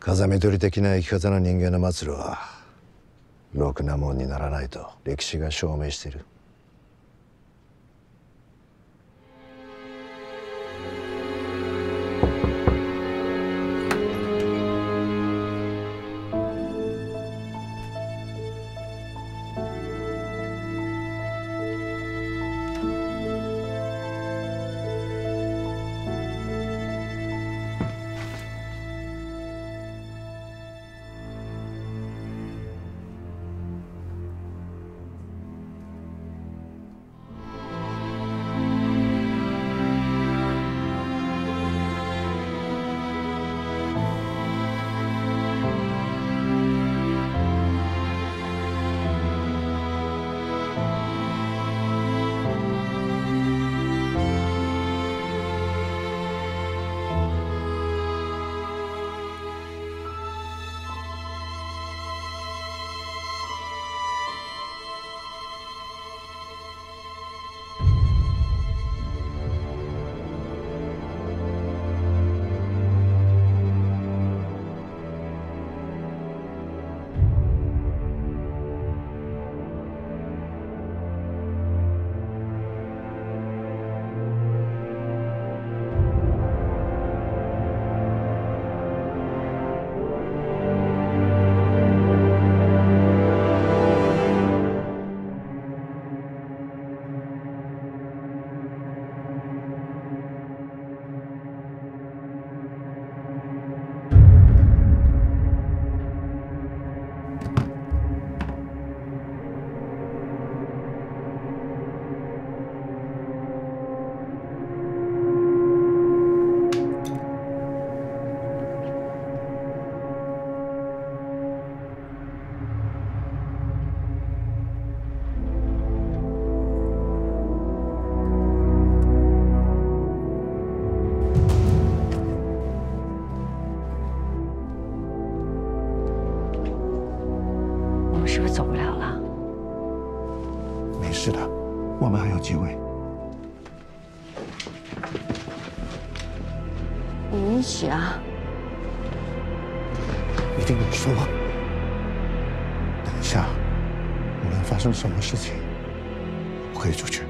風見鶏的な生き方の人間の末路は ろくなもんにならないと歴史が証明してる。我们一起啊！一定有说。等一下，无论发生什么事情，我可以出去。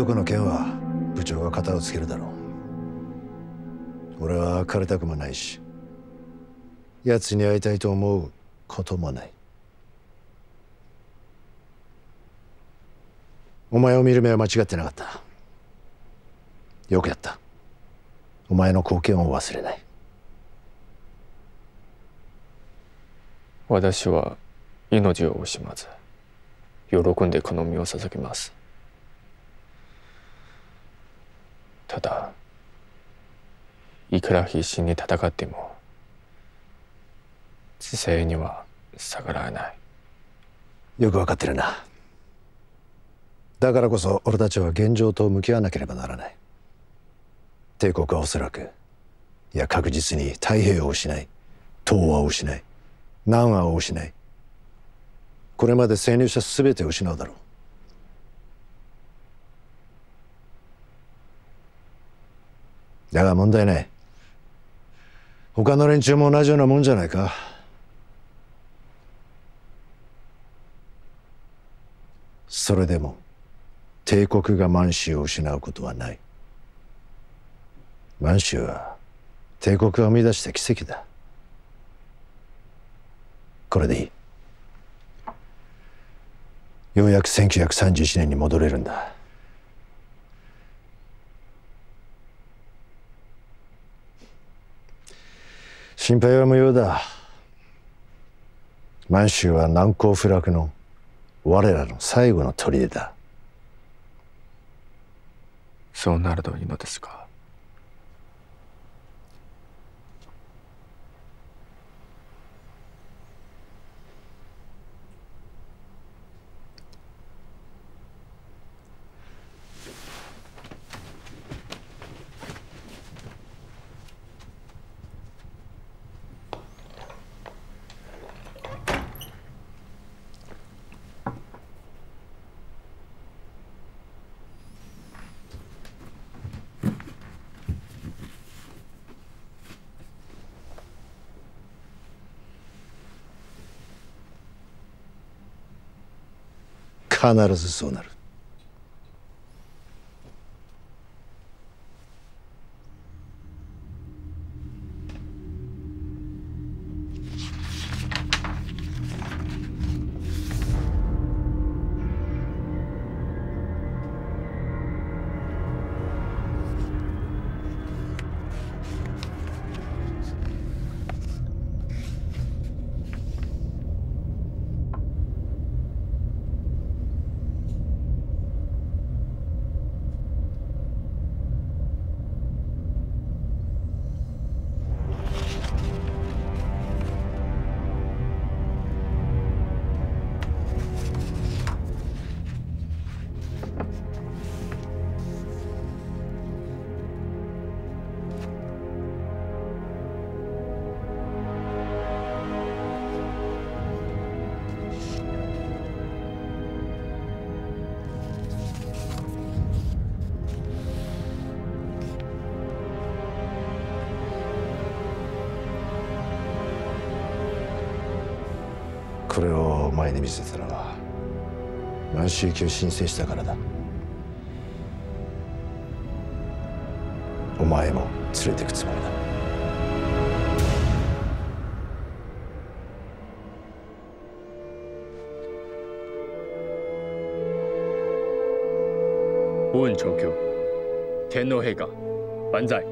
いとこの件は部長が肩をつけるだろう。俺は枯れたくもないし奴に会いたいと思うこともない。お前を見る目は間違ってなかった。よくやった。お前の貢献を忘れない。私は命を惜しまず喜んでこの身を捧げます。ただいくら必死に戦っても知性には逆らえない。よくわかってるな。だからこそ俺たちは現状と向き合わなければならない。帝国はおそらくいや確実に太平洋を失い東亜を失い南亜を失いこれまで占領した全てを失うだろう。だが問題ない。他の連中も同じようなもんじゃないか。それでも帝国が満州を失うことはない。満州は帝国が生み出した奇跡だ。これでいい。ようやく1931年に戻れるんだ。心配は無用だ。満州は難攻不落の我らの最後の砦。だそうなるといいのですか。必ずそうなる を申請したからだ。お前も連れてくつもりだ。武運長教。天皇陛下万歳。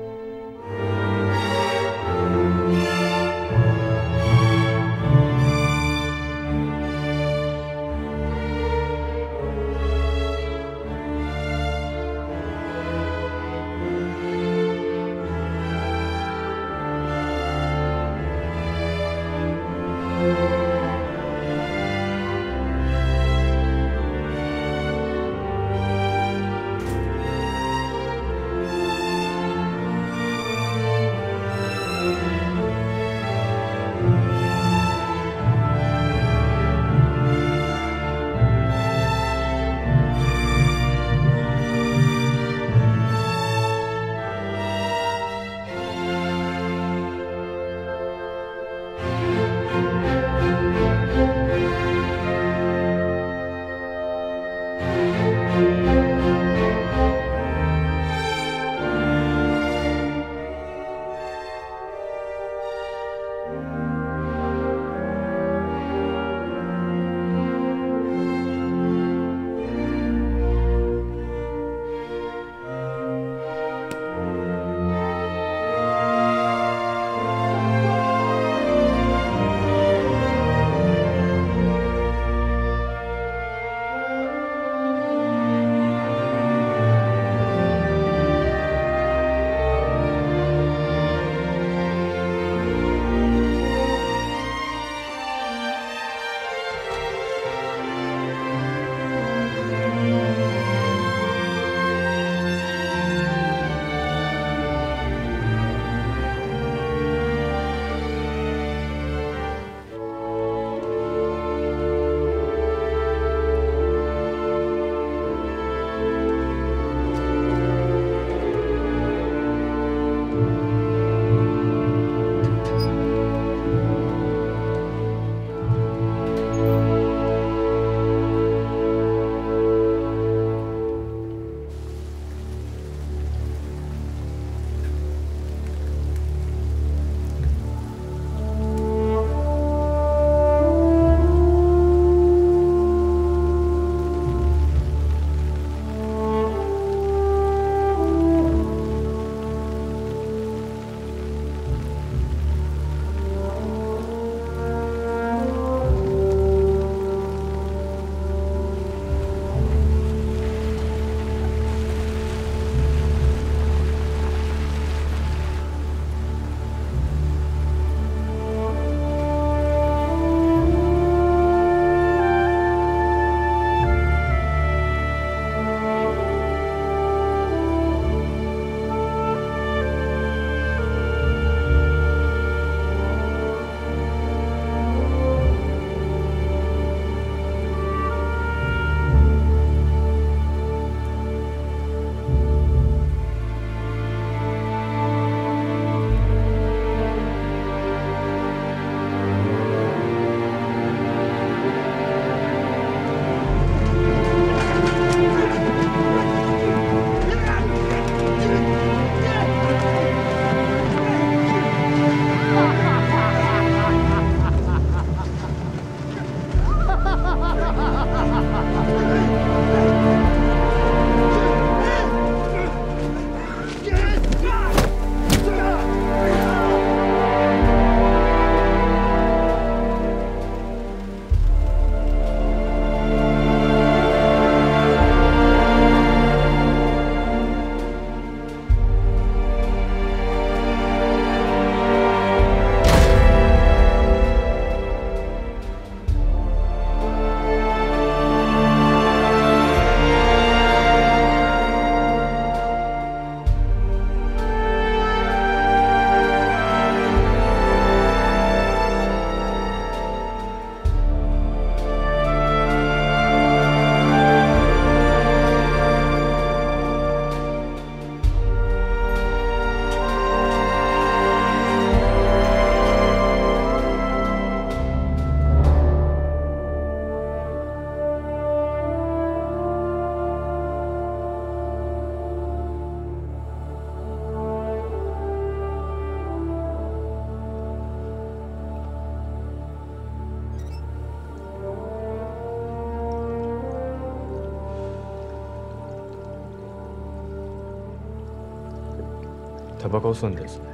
バコ吸うんです。ね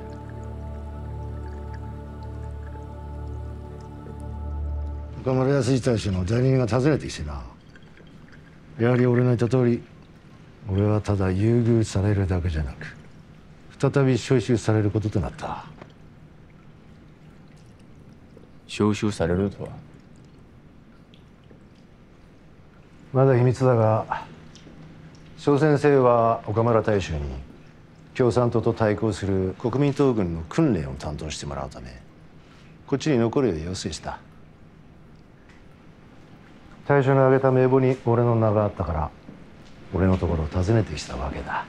岡村康一大使の代理人が訪ねてきてな。やはり俺の言った通り俺はただ優遇されるだけじゃなく再び招集されることとなった。招集されるとは？まだ秘密だが小先生は岡村大将に共産党と対抗する国民党軍の訓練を担当してもらうためこっちに残るよう要請した。大将の挙げた名簿に俺の名があったから俺のところを訪ねてきたわけだ。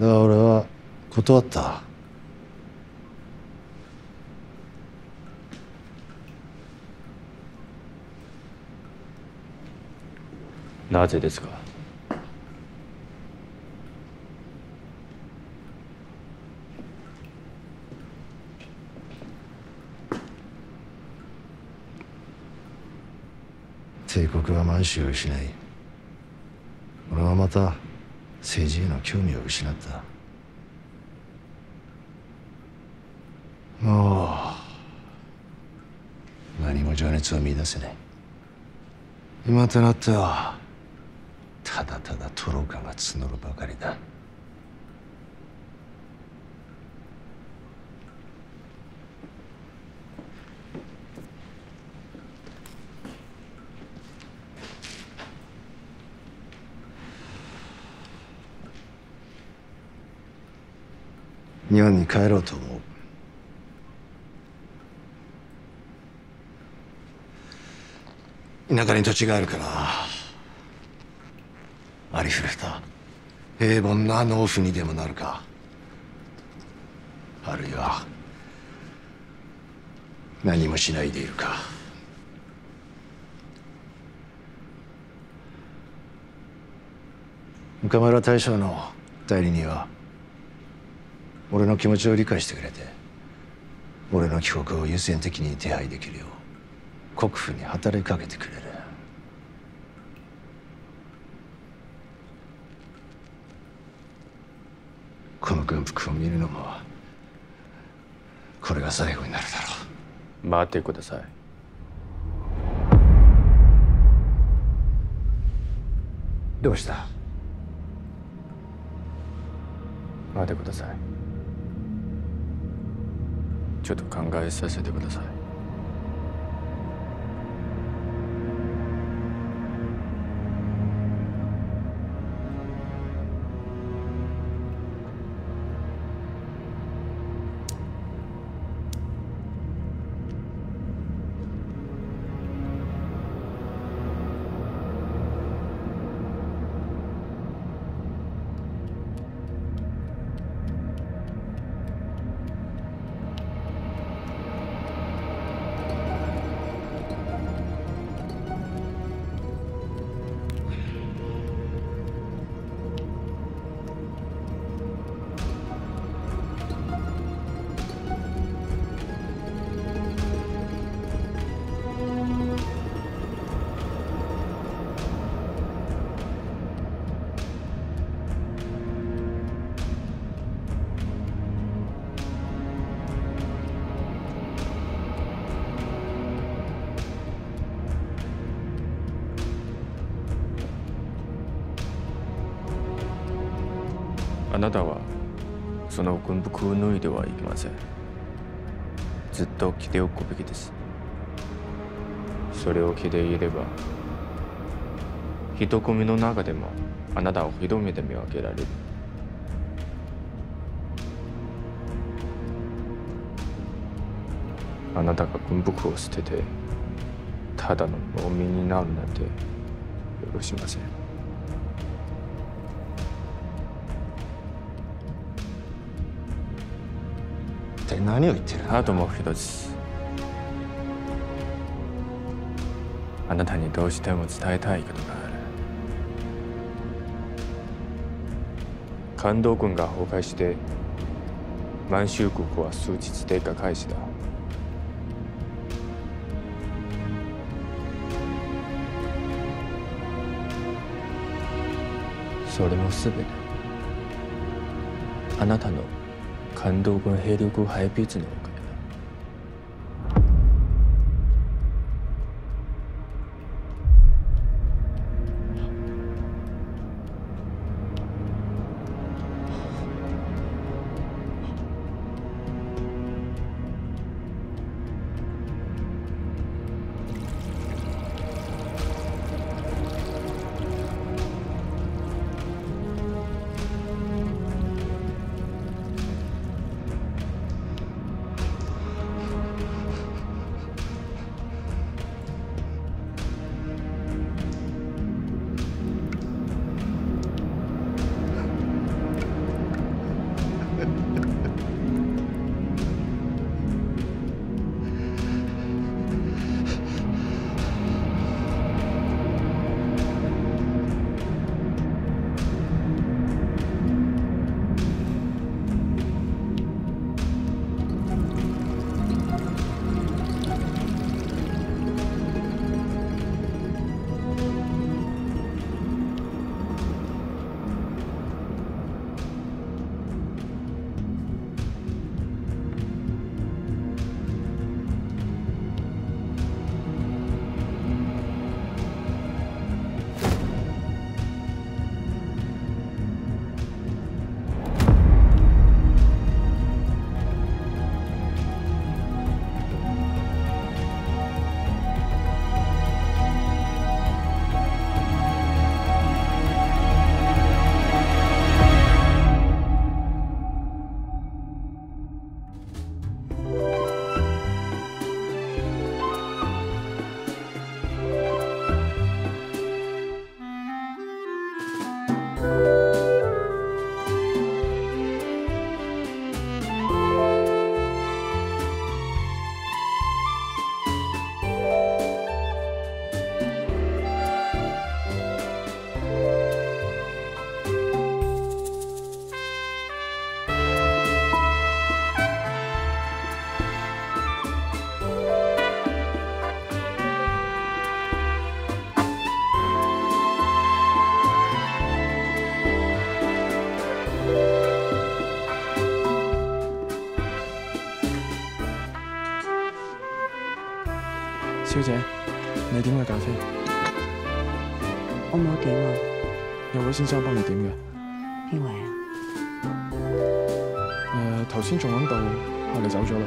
だから俺は断ったなぜですか？帝国は満州を失い俺はまた政治への興味を失った。もう何も情熱を見出せない。今となってはただただトロ感が募るばかりだ。日本に帰ろうと思う。田舎に土地があるから。ありふれた。平凡な農夫にでもなるか。あるいは何もしないでいるか。岡村大将の代理人は俺の気持ちを理解してくれて俺の帰国を優先的に手配できるよう国府に働きかけてくれるこの軍服を見るのもこれが最後になるだろう。待ってください。どうした？待ってください。ちょっと考えさせてください。軍服を脱いではいけませんずっと着ておくべきですそれを着ていれば人混みの中でもあなたを一目で見分けられるあなたが軍服を捨ててただの農民になるなんて許しません何を言ってる？あともう一つあなたにどうしても伝えたいことがある。感動軍が崩壊して満州国は数日で瓦解したそれも全て。あなたの寒道軍兵力を早く打つの小姐，你點嘅咖啡？我冇點啊，有位先生幫你點嘅。邊位啊？誒，頭先仲喺度，後嚟走咗啦。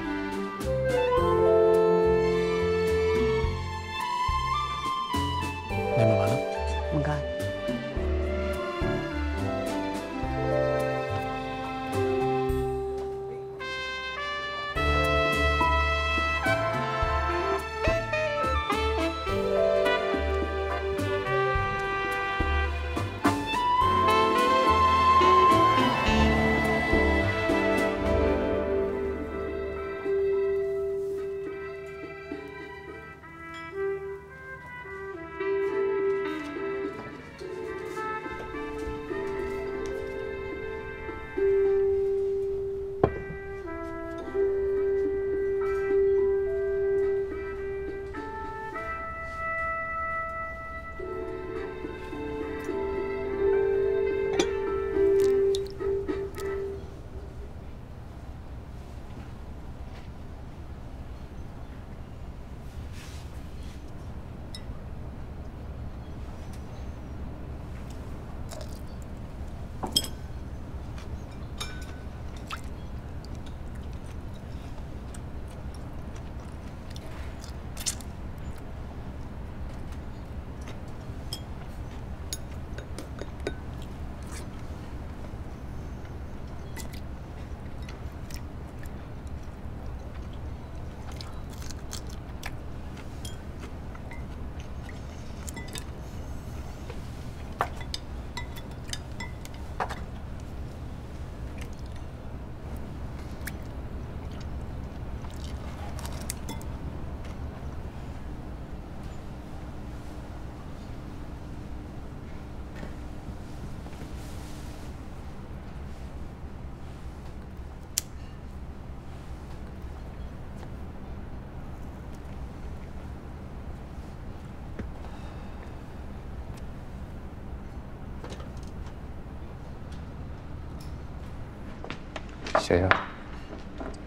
谢谢，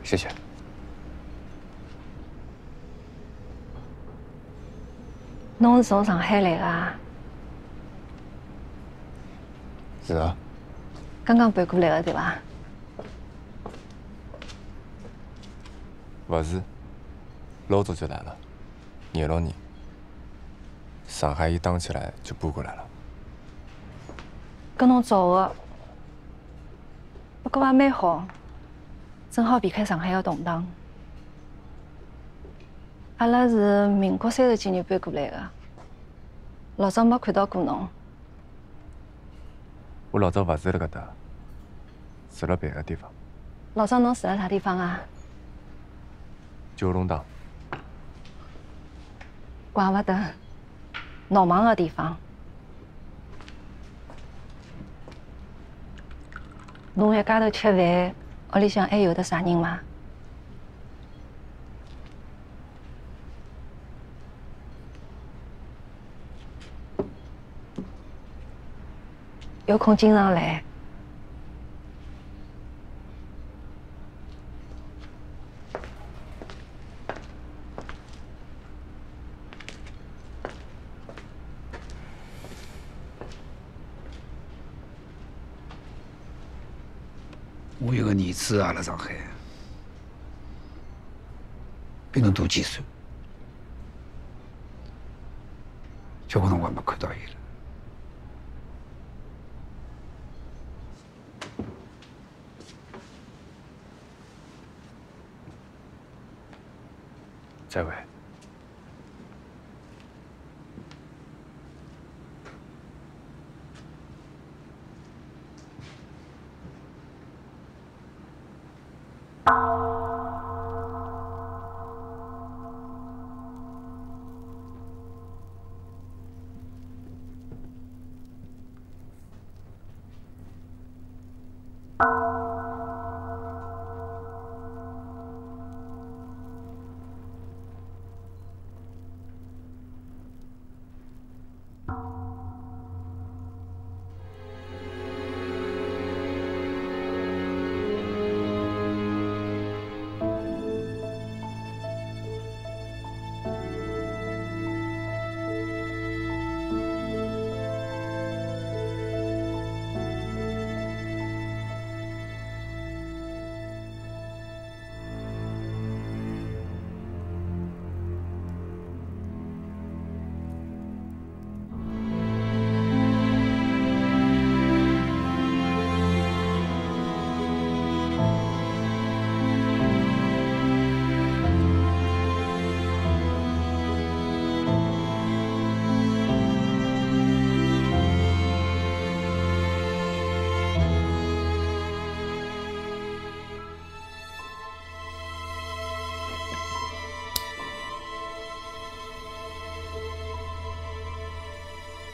谢谢。侬是从上海来的啊？是啊。刚刚搬过来的对吧？不是，老早就来了，廿六年。上海一打起来就搬过来了。跟侬早的，不过还蛮好，正好避开上海的动荡。阿拉是民国三十几年搬过来的，老早没看到过侬。我老早不住辣搿搭，住辣别个地方。老早侬住辣啥地方啊？九龙塘。怪勿得，闹忙的地方。侬一家头吃饭，屋里向还有得啥人吗？有空经常来。我有个儿子也辣上海，比侬大几岁，交关辰光没看到伊了。再会。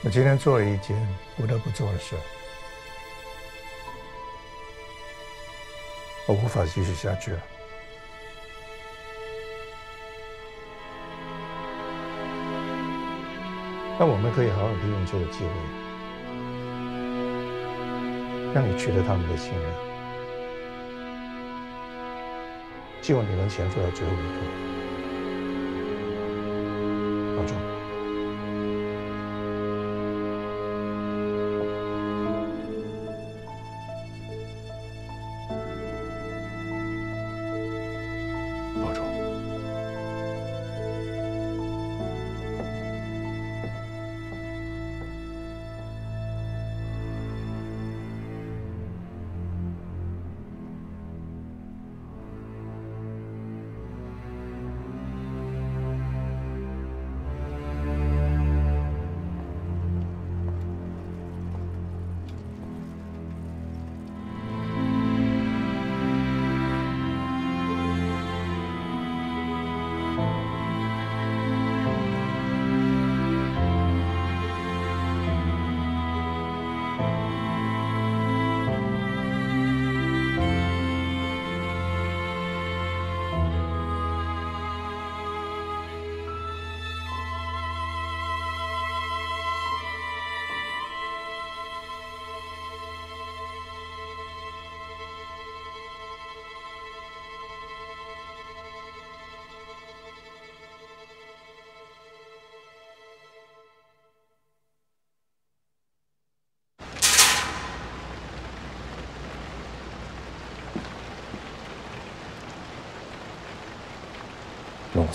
我今天做了一件不得不做的事，我无法继续下去了。那我们可以好好利用这个机会，让你取得他们的信任。希望你能潜伏到最后一刻，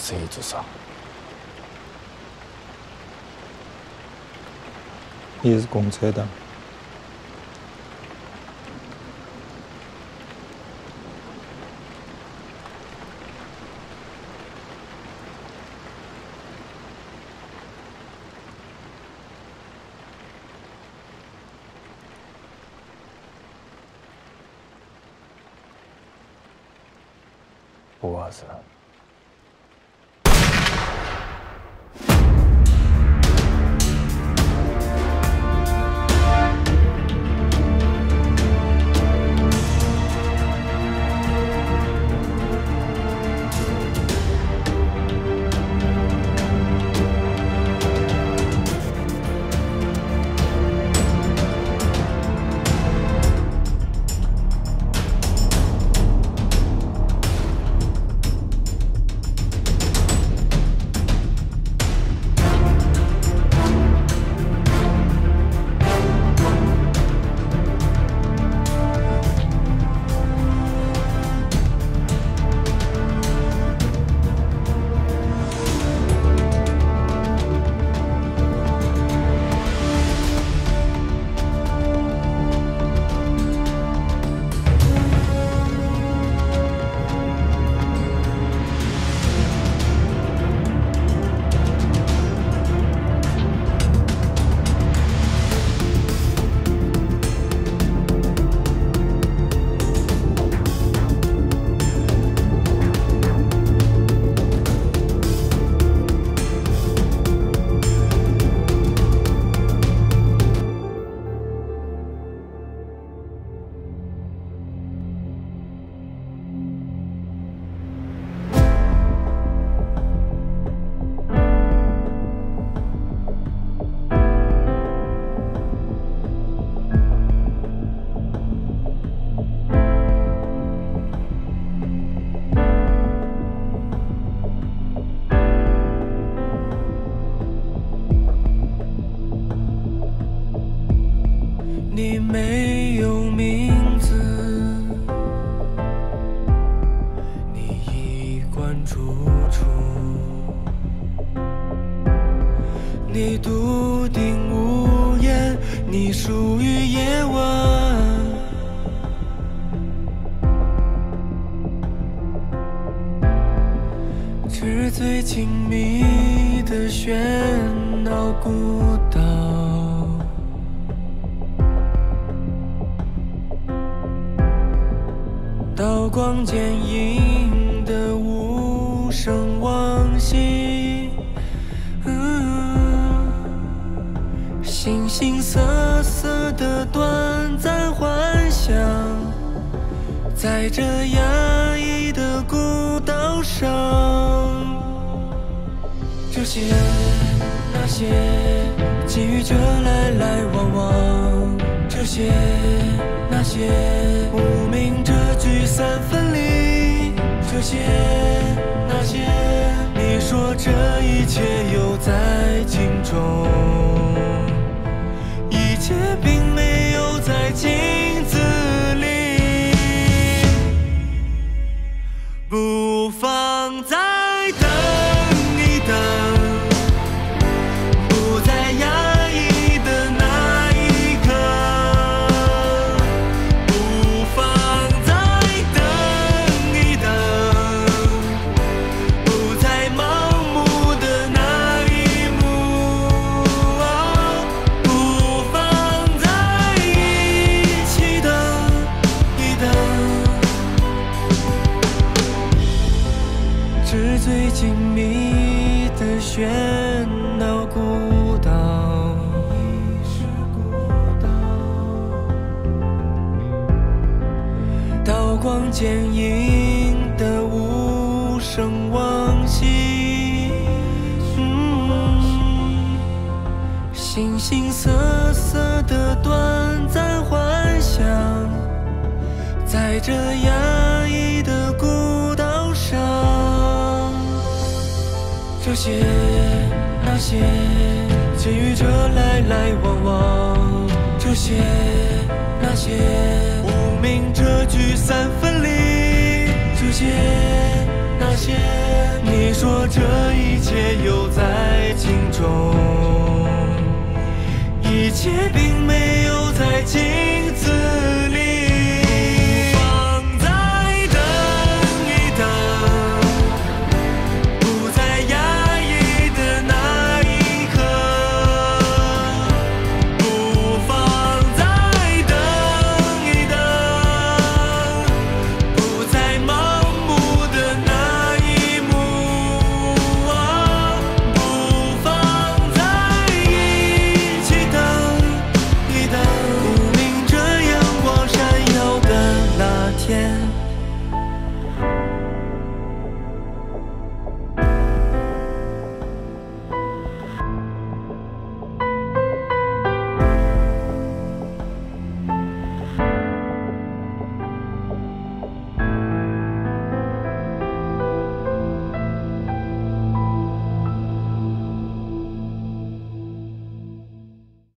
谁自杀？你是共产党。